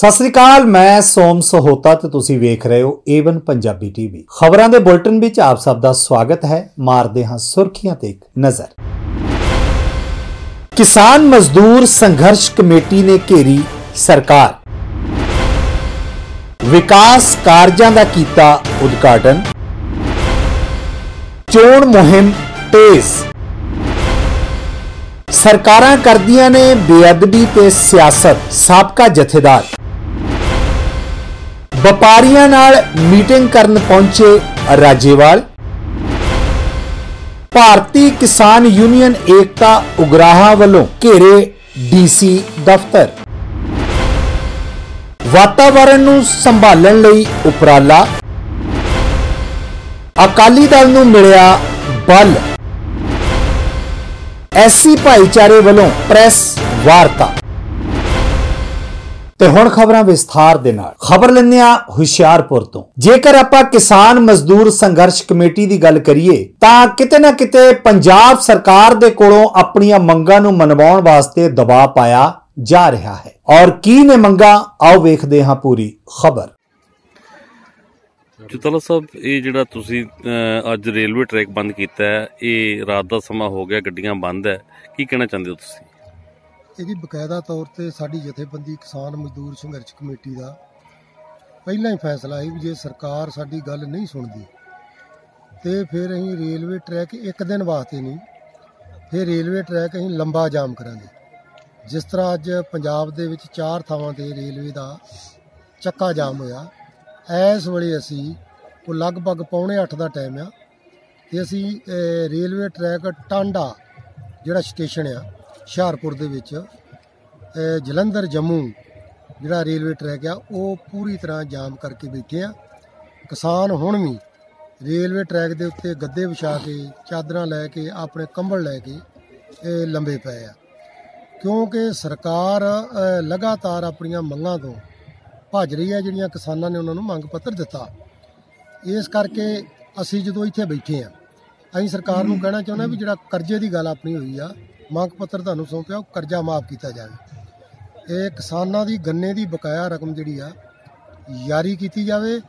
ਸਤਿ ਸ੍ਰੀ ਅਕਾਲ, ਮੈਂ ਸੋਮ ਸਹੋਤਾ ਤੇ ਤੁਸੀਂ ਵੇਖ ਰਹੇ ਹੋ ਏਵਨ ਪੰਜਾਬੀ ਟੀਵੀ ਖਬਰਾਂ ਦੇ ਬੁਲਟਨ ਵਿੱਚ ਆਪ ਸਭ ਦਾ ਸਵਾਗਤ ਹੈ, ਮਾਰਦੇ ਹਾਂ ਸੁਰਖੀਆਂ ਤੇ ਇੱਕ ਨਜ਼ਰ। ਕਿਸਾਨ ਮਜ਼ਦੂਰ ਸੰਘਰਸ਼ ਕਮੇਟੀ ਨੇ ਘੇਰੀ ਸਰਕਾਰ। ਵਿਕਾਸ ਕਾਰਜਾਂ ਦਾ ਕੀਤਾ ਉਦਘਾਟਨ। ਚੋਣ ਮੁਹਿੰਮ ਤੇਜ਼। ਸਰਕਾਰਾਂ ਕਰਦੀਆਂ ਨੇ ਬੇਅਦਬੀ ਤੇ ਸਿਆਸਤ, ਸਾਬਕਾ ਜਥੇਦਾਰ। ਵਪਾਰੀਆਂ ਨਾਲ ਮੀਟਿੰਗ ਕਰਨ ਪਹੁੰਚੇ ਰਾਜੇਵਾਲ। ਭਾਰਤੀ ਕਿਸਾਨ ਯੂਨੀਅਨ ਏਕਤਾ ਉਗਰਾਹਾਂ ਵੱਲੋਂ ਘੇਰੇ ਡੀਸੀ ਦਫ਼ਤਰ। ਵਾਤਾਵਰਣ ਨੂੰ ਸੰਭਾਲਣ ਲਈ ਉਪਰਾਲਾ। ਅਕਾਲੀ ਦਲ ਨੂੰ ਮਿਲਿਆ ਬਲ। ਐਸਸੀ ਭਾਈਚਾਰੇ ਵੱਲੋਂ ਪ੍ਰੈਸ ਵਾਰਤਾ। ਤੇ ਹੁਣ ਖਬਰਾਂ ਵਿਸਥਾਰ ਦੇ ਨਾਲ। ਖਬਰ ਲੈਂਦੇ ਆ ਹੁਸ਼ਿਆਰਪੁਰ ਤੋਂ। ਜੇਕਰ ਆਪਾਂ ਕਿਸਾਨ ਮਜ਼ਦੂਰ ਸੰਘਰਸ਼ ਕਮੇਟੀ ਦੀ ਗੱਲ ਕਰੀਏ, ਤਾਂ ਕਿਤੇ ਨਾ ਕਿਤੇ ਪੰਜਾਬ ਸਰਕਾਰ ਦੇ ਕੋਲੋਂ ਆਪਣੀਆਂ ਮੰਗਾਂ ਨੂੰ ਮਨਵਾਉਣ ਵਾਸਤੇ ਦਬਾਅ ਪਾਇਆ ਜਾ ਰਿਹਾ ਹੈ। ਔਰ ਕੀ ਨੇ ਮੰਗਾਂ, ਆਓ ਵੇਖਦੇ ਹਾਂ ਪੂਰੀ ਖਬਰ। ਜੁਤਲਾ ਸਾਹਿਬ, ਇਹ ਜਿਹੜਾ ਤੁਸੀਂ ਅੱਜ ਰੇਲਵੇ ਟਰੈਕ ਬੰਦ ਕੀਤਾ ਹੈ, ਇਹ ਰਾਤ ਦਾ ਸਮਾਂ ਹੋ ਗਿਆ, ਗੱਡੀਆਂ ਬੰਦ ਹੈ। ਕੀ ਕਹਿਣਾ ਚਾਹੁੰਦੇ ਹੋ ਤੁਸੀਂ? ਇਹਦੀ ਬਕਾਇਦਾ ਤੌਰ ਤੇ ਸਾਡੀ ਜਥੇਬੰਦੀ ਕਿਸਾਨ ਮਜ਼ਦੂਰ ਸੰਘਰਸ਼ ਕਮੇਟੀ ਦਾ ਪਹਿਲਾਂ ਹੀ ਫੈਸਲਾ ਹੈ ਵੀ ਜੇ ਸਰਕਾਰ ਸਾਡੀ ਗੱਲ ਨਹੀਂ ਸੁਣਦੀ ਤੇ ਫਿਰ ਅਸੀਂ ਰੇਲਵੇ ਟਰੈਕ ਇੱਕ ਦਿਨ ਵਾਸਤੇ ਨਹੀਂ, ਫਿਰ ਰੇਲਵੇ ਟਰੈਕ ਅਸੀਂ ਲੰਬਾ ਜਾਮ ਕਰਾਂਗੇ। ਜਿਸ ਤਰ੍ਹਾਂ ਅੱਜ ਪੰਜਾਬ ਦੇ ਵਿੱਚ ਚਾਰ ਥਾਵਾਂ ਤੇ ਰੇਲਵੇ ਦਾ ਚੱਕਾ ਜਾਮ ਹੋਇਆ, ਇਸ ਵੇਲੇ ਅਸੀਂ ਉਹ ਲਗਭਗ ਪੌਣੇ 8 ਦਾ ਟਾਈਮ ਆ ਤੇ ਅਸੀਂ ਰੇਲਵੇ ਟਰੈਕ ਟਾਂਡਾ ਜਿਹੜਾ ਸਟੇਸ਼ਨ ਆ ਹੁਸ਼ਿਆਰਪੁਰ ਦੇ ਵਿੱਚ ਜਲੰਧਰ, ਜੰਮੂ ਜਿਹੜਾ ਰੇਲਵੇ ਟਰੈਕ ਆ, ਉਹ ਪੂਰੀ ਤਰ੍ਹਾਂ ਜਾਮ ਕਰਕੇ ਬੈਠੇ ਆ। ਕਿਸਾਨ ਹੁਣ ਵੀ ਰੇਲਵੇ ਟਰੈਕ ਦੇ ਉੱਤੇ ਗੱਦੇ ਵਿਛਾ ਕੇ, ਚਾਦਰਾਂ ਲੈ ਕੇ, ਆਪਣੇ ਕੰਬਲ ਲੈ ਕੇ ਇਹ ਲੰਬੇ ਪਏ ਆ। ਕਿਉਂਕਿ ਸਰਕਾਰ ਲਗਾਤਾਰ ਆਪਣੀਆਂ ਮੰਗਾਂ ਤੋਂ ਭੱਜ ਰਹੀ ਹੈ ਜਿਹੜੀਆਂ ਕਿਸਾਨਾਂ ਨੇ ਉਹਨਾਂ ਨੂੰ ਮੰਗ ਪੱਤਰ ਦਿੱਤਾ। ਇਸ ਕਰਕੇ ਅਸੀਂ ਜਦੋਂ ਇੱਥੇ ਬੈਠੇ ਆ, ਅਸੀਂ ਸਰਕਾਰ ਨੂੰ ਕਹਿਣਾ ਚਾਹੁੰਦੇ ਹਾਂ ਵੀ ਜਿਹੜਾ ਕਰਜ਼ੇ ਦੀ ਗੱਲ ਆਪਣੀ ਹੋਈ ਆ ਮੰਗ ਪੱਤਰ ਤੁਹਾਨੂੰ ਸੌਂਪਿਆ ਉਹ ਕਰਜ਼ਾ ਮਾਫ ਕੀਤਾ ਜਾਵੇ। ਇਹ ਕਿਸਾਨਾਂ ਦੀ, ਗੰਨੇ ਦੀ ਬਕਾਇਆ ਰਕਮ ਜਿਹੜੀ ਆ ਜਾਰੀ ਕੀਤੀ ਜਾਵੇ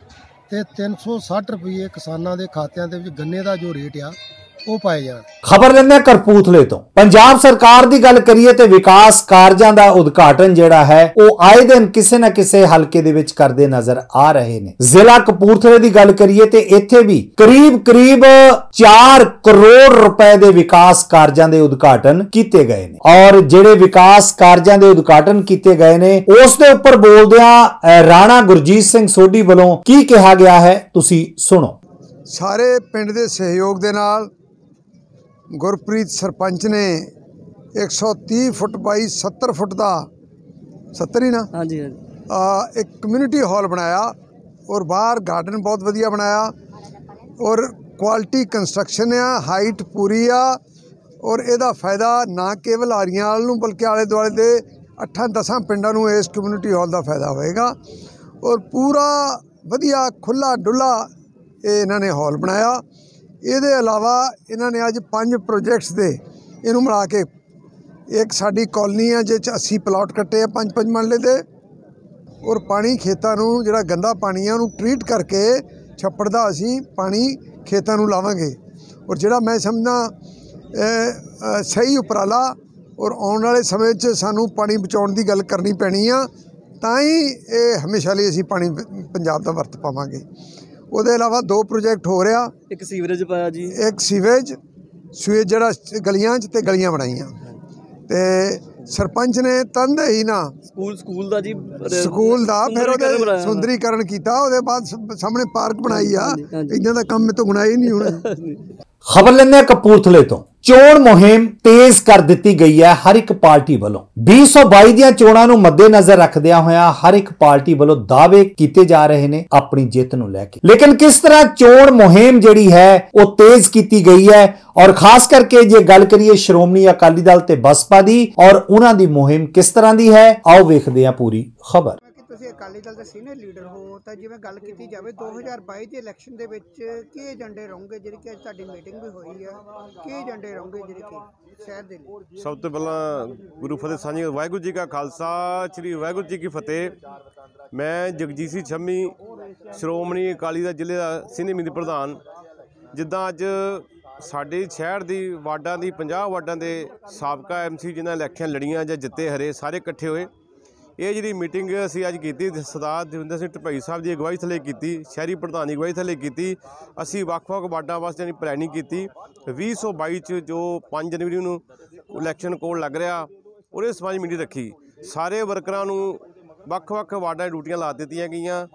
ਤੇ 360 ਰੁਪਏ ਕਿਸਾਨਾਂ ਦੇ ਖਾਤਿਆਂ ਦੇ ਵਿੱਚ ਗੰਨੇ ਦਾ ਜੋ ਰੇਟ ਆ ਉਹ ਪਾਏ ਜਾਣ। ਖਬਰ ਲੈਂਦੇ ਕਰਪੂਥਲੇ ਤੋਂ। ਪੰਜਾਬ ਸਰਕਾਰ ਦੀ ਗੱਲ ਕਰੀਏ ਤੇ ਵਿਕਾਸ ਕਾਰਜਾਂ ਦਾ ਉਦਘਾਟਨ ਜਿਹੜਾ ਹੈ ਉਹ ਆਏ ਦਿਨ ਕਿਸੇ ਨਾ ਕਿਸੇ ਹਲਕੇ ਦੇ ਵਿੱਚ ਕਰਦੇ ਨਜ਼ਰ ਆ ਰਹੇ ਨੇ। ਜ਼ਿਲ੍ਹਾ ਕਪੂਰਥਲੇ ਦੀ ਗੱਲ ਕਰੀਏ ਤੇ ਇੱਥੇ ਵੀ ਕਰੀਬ ਕਰੀਬ 4 ਕਰੋੜ ਰੁਪਏ ਦੇ ਵਿਕਾਸ ਕਾਰਜਾਂ ਦੇ ਉਦਘਾਟਨ ਕੀਤੇ ਗਏ ਨੇ। ਔਰ ਜਿਹੜੇ ਵਿਕਾਸ ਕਾਰਜਾਂ ਦੇ ਉਦਘਾਟਨ ਕੀਤੇ ਗਏ ਨੇ ਉਸ ਦੇ ਉੱਪਰ ਬੋਲਦਿਆਂ ਰਾਣਾ ਗੁਰਜੀਤ ਸਿੰਘ ਸੋਢੀ ਵੱਲੋਂ ਕੀ ਕਿਹਾ ਗਿਆ ਹੈ ਤੁਸੀਂ ਸੁਣੋ। ਸਾਰੇ ਪਿੰਡ ਦੇ ਸਹਿਯੋਗ ਦੇ ਨਾਲ ਗੁਰਪ੍ਰੀਤ ਸਰਪੰਚ ਨੇ 130 ਫੁੱਟ ਬਾਈ 70 ਫੁੱਟ ਦਾ 70 ਹੀ ਨਾ? ਹਾਂਜੀ ਹਾਂਜੀ। ਆ, ਇੱਕ ਕਮਿਊਨਿਟੀ ਹਾਲ ਬਣਾਇਆ ਔਰ ਬਾਹਰ ਗਾਰਡਨ ਬਹੁਤ ਵਧੀਆ ਬਣਾਇਆ ਔਰ ਕੁਆਲਿਟੀ ਕੰਸਟਰਕਸ਼ਨ ਆ ਹਾਈਟ ਪੂਰੀ ਆ ਔਰ ਇਹਦਾ ਫਾਇਦਾ ਨਾ ਕੇਵਲ ਆਰੀਆਂ ਵਾਲ ਨੂੰ ਬਲਕਿ ਆਲੇ ਦੁਆਲੇ ਦੇ 8-10 ਪਿੰਡਾਂ ਨੂੰ ਇਸ ਕਮਿਊਨਿਟੀ ਹਾਲ ਦਾ ਫਾਇਦਾ ਹੋਏਗਾ ਔਰ ਪੂਰਾ ਵਧੀਆ ਖੁੱਲਾ ਡੁੱਲਾ ਇਹ ਇਹਨਾਂ ਨੇ ਹਾਲ ਬਣਾਇਆ ਇਹਦੇ ਇਲਾਵਾ ਇਹਨਾਂ ਨੇ ਅੱਜ ਪੰਜ ਪ੍ਰੋਜੈਕਟਸ ਦੇ ਇਹਨੂੰ ਮਿਲਾ ਕੇ ਇੱਕ ਸਾਡੀ ਕਾਲਨੀ ਆ ਜਿਸ 'ਚ 80 ਪਲਾਟ ਕੱਟੇ ਆ ਪੰਜ ਪੰਜ ਮਰਲੇ ਦੇ। ਔਰ ਪਾਣੀ ਖੇਤਾਂ ਨੂੰ ਜਿਹੜਾ ਗੰਦਾ ਪਾਣੀ ਆ ਉਹਨੂੰ ਟਰੀਟ ਕਰਕੇ ਛੱਪੜ ਦਾ ਅਸੀਂ ਪਾਣੀ ਖੇਤਾਂ ਨੂੰ ਲਾਵਾਂਗੇ। ਔਰ ਜਿਹੜਾ ਮੈਂ ਸਮਝਦਾ ਸਹੀ ਉਪਰਾਲਾ ਔਰ ਆਉਣ ਵਾਲੇ ਸਮੇਂ 'ਚ ਸਾਨੂੰ ਪਾਣੀ ਬਚਾਉਣ ਦੀ ਗੱਲ ਕਰਨੀ ਪੈਣੀ ਆ, ਤਾਂ ਹੀ ਇਹ ਹਮੇਸ਼ਾ ਲਈ ਅਸੀਂ ਪਾਣੀ ਪੰਜਾਬ ਦਾ ਵਰਤ ਪਾਵਾਂਗੇ। ਉਹਦੇ ਇਲਾਵਾ ਦੋ ਪ੍ਰੋਜੈਕਟ ਹੋ ਰਿਹਾ। ਇੱਕ ਸੀਵਰੇਜ ਪਾਇਆ ਜੀ। ਇੱਕ ਸੀਵੇਜ ਸੂਏਜ ਜਿਹੜਾ ਗਲੀਆਂ 'ਚ ਤੇ ਗਲੀਆਂ ਬਣਾਈਆਂ। ਤੇ ਸਰਪੰਚ ਨੇ ਤਨਦੇਹੀ ਨਾ ਸਕੂਲ ਸਕੂਲ ਦਾ ਜੀ ਸਕੂਲ ਦਾ ਫਿਰ ਸੁੰਦਰੀਕਰਨ ਉਹਦੇ ਸੁੰਦਰੀਕਰਨ ਕੀਤਾ ਉਹਦੇ ਬਾਅਦ ਸਾਹਮਣੇ ਪਾਰਕ ਬਣਾਈ ਆ। ਇਦਾਂ ਦਾ ਕੰਮ ਮੇ ਤੋਂ ਗੁਨਾਹ ਹੀ ਨਹੀਂ ਹੋਣਾ। ਖਬਰ ਲੈਂਦੇ ਹਾਂ ਕਪੂਰਥਲੇ ਤੋਂ। ਚੋਣ ਮੁਹਿੰਮ ਤੇਜ਼ ਕਰ ਦਿੱਤੀ ਗਈ ਹੈ ਹਰ ਇੱਕ ਪਾਰਟੀ ਵੱਲੋਂ। 2022 ਦੀਆਂ ਚੋਣਾਂ ਨੂੰ ਮੱਦੇਨਜ਼ਰ ਰੱਖਦਿਆਂ ਹੋਇਆਂ ਹਰ ਇੱਕ ਪਾਰਟੀ ਵੱਲੋਂ ਦਾਅਵੇ ਕੀਤੇ ਜਾ ਰਹੇ ਨੇ ਆਪਣੀ ਜਿੱਤ ਨੂੰ ਲੈ ਕੇ। ਲੇਕਿਨ ਕਿਸ ਤਰ੍ਹਾਂ ਚੋਣ ਮੁਹਿੰਮ ਜਿਹੜੀ ਹੈ ਉਹ ਤੇਜ਼ ਕੀਤੀ ਗਈ ਹੈ ਔਰ ਖਾਸ ਕਰਕੇ ਜੇ ਗੱਲ ਕਰੀਏ ਸ਼੍ਰੋਮਣੀ ਅਕਾਲੀ ਦਲ ਤੇ ਬਸਪਾ ਦੀ ਔਰ ਉਹਨਾਂ ਦੀ ਮੁਹਿੰਮ ਕਿਸ ਤਰ੍ਹਾਂ ਦੀ ਹੈ, ਆਓ ਵੇਖਦੇ ਹਾਂ ਪੂਰੀ ਖਬਰ। ਤੁਸੀਂ ਅਕਾਲੀ ਦਲ ਦੇ ਸੀਨੀਅਰ ਲੀਡਰ ਹੋ, ਤਾਂ ਜਿਵੇਂ ਗੱਲ ਕੀਤੀ ਜਾਵੇ 2022 ਦੇ ਇਲੈਕਸ਼ਨ ਦੇ ਵਿੱਚ ਕੀ ਏਜੰਡੇ ਰਹੋਗੇ? ਜਿਹੜੀ ਕਿ ਅੱਜ ਤੁਹਾਡੀ ਮੀਟਿੰਗ ਵੀ ਹੋਈ ਆ, ਕੀ ਏਜੰਡੇ ਰਹੋਗੇ ਜਿਹੜੇ ਕਿ ਸ਼ਹਿਰ ਦੇ ਲਈ? ਸਭ ਤੋਂ ਪਹਿਲਾਂ ਗੁਰੂ ਫਤਿਹ ਸਾਂਝੀ ਵਾਹਿਗੁਰੂ ਜੀ ਕਾ ਖਾਲਸਾ, ਸ੍ਰੀ ਵਾਹਿਗੁਰੂ ਜੀ ਕੀ ਫਤਿਹ। ਮੈਂ ਜਗਜੀਤ ਸਿੰਘ ਛੰਮੀ, ਸ਼੍ਰੋਮਣੀ ਅਕਾਲੀ ਦਲ ਜ਼ਿਲ੍ਹੇ ਦਾ ਸੀਨੀਅਰ ਮੀਤ ਪ੍ਰਧਾਨ। ਜਿੱਦਾਂ ਅੱਜ ਸਾਡੇ ਸ਼ਹਿਰ ਦੀ ਵਾਰਡਾਂ ਦੀ 50 ਵਾਰਡਾਂ ਦੇ ਸਾਬਕਾ ਐਮਸੀ ਜਿਨ੍ਹਾਂ ਇਲੈਕਸ਼ਨ ਲੜੀਆਂ ਜਾਂ ਜਿੱਤੇ ਹਰੇ, ਸਾਰੇ ਇਕੱਠੇ ਹੋਏ। ਇਹ ਜਿਹੜੀ ਮੀਟਿੰਗ ਅਸੀਂ ਅੱਜ ਕੀਤੀ, ਸਰਦਾਰ ਦਵਿੰਦਰ ਸਿੰਘ ਢਪਈ ਸਾਹਿਬ ਦੀ ਅਗਵਾਈ ਥੱਲੇ ਕੀਤੀ, ਸ਼ਹਿਰੀ ਪ੍ਰਧਾਨ ਦੀ ਅਗਵਾਈ ਥੱਲੇ ਕੀਤੀ, ਅਸੀਂ ਵੱਖ-ਵੱਖ ਵਾਰਡਾਂ ਵਾਸਤੇ ਜਿਹੜੀ ਪਲੈਨਿੰਗ ਕੀਤੀ 2022 ਚ ਜੋ 5 ਜਨਵਰੀ ਨੂੰ ਇਲੈਕਸ਼ਨ ਕੋਲ ਲੱਗ ਰਿਹਾ, ਉਹਦੇ ਸਮਾਜ ਮੀਟਿੰਗ ਰੱਖੀ। ਸਾਰੇ ਵਰਕਰਾਂ ਨੂੰ ਵੱਖ-ਵੱਖ ਵਾਰਡਾਂ ਡਿਊਟੀਆਂ ਲਾ ਦਿੱਤੀਆਂ ਗਈਆਂ।